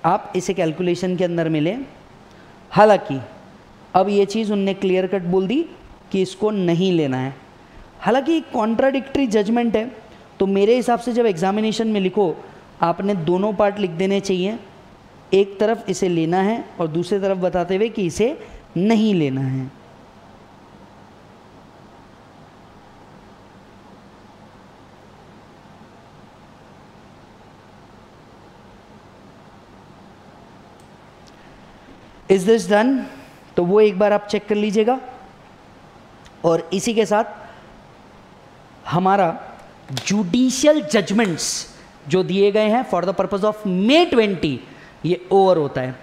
आप इसे कैलकुलेशन के अंदर मिले। हालाँकि, अब ये चीज़ उनने क्लियर कट बोल दी कि इसको नहीं लेना है। हालाँकि कॉन्ट्राडिक्ट्री जजमेंट है। तो मेरे हिसाब से जब एग्जामिनेशन में लिखो, आपने दोनों पार्ट लिख देने चाहिए। एक तरफ़ इसे लेना है और दूसरी तरफ़ बताते हुए कि इसे नहीं लेना है। इज़ दिस डन तो वो एक बार आप चेक कर लीजिएगा। और इसी के साथ हमारा जुडिशियल जजमेंट्स जो दिए गए हैं for the purpose of may twenty ये ओवर होता है।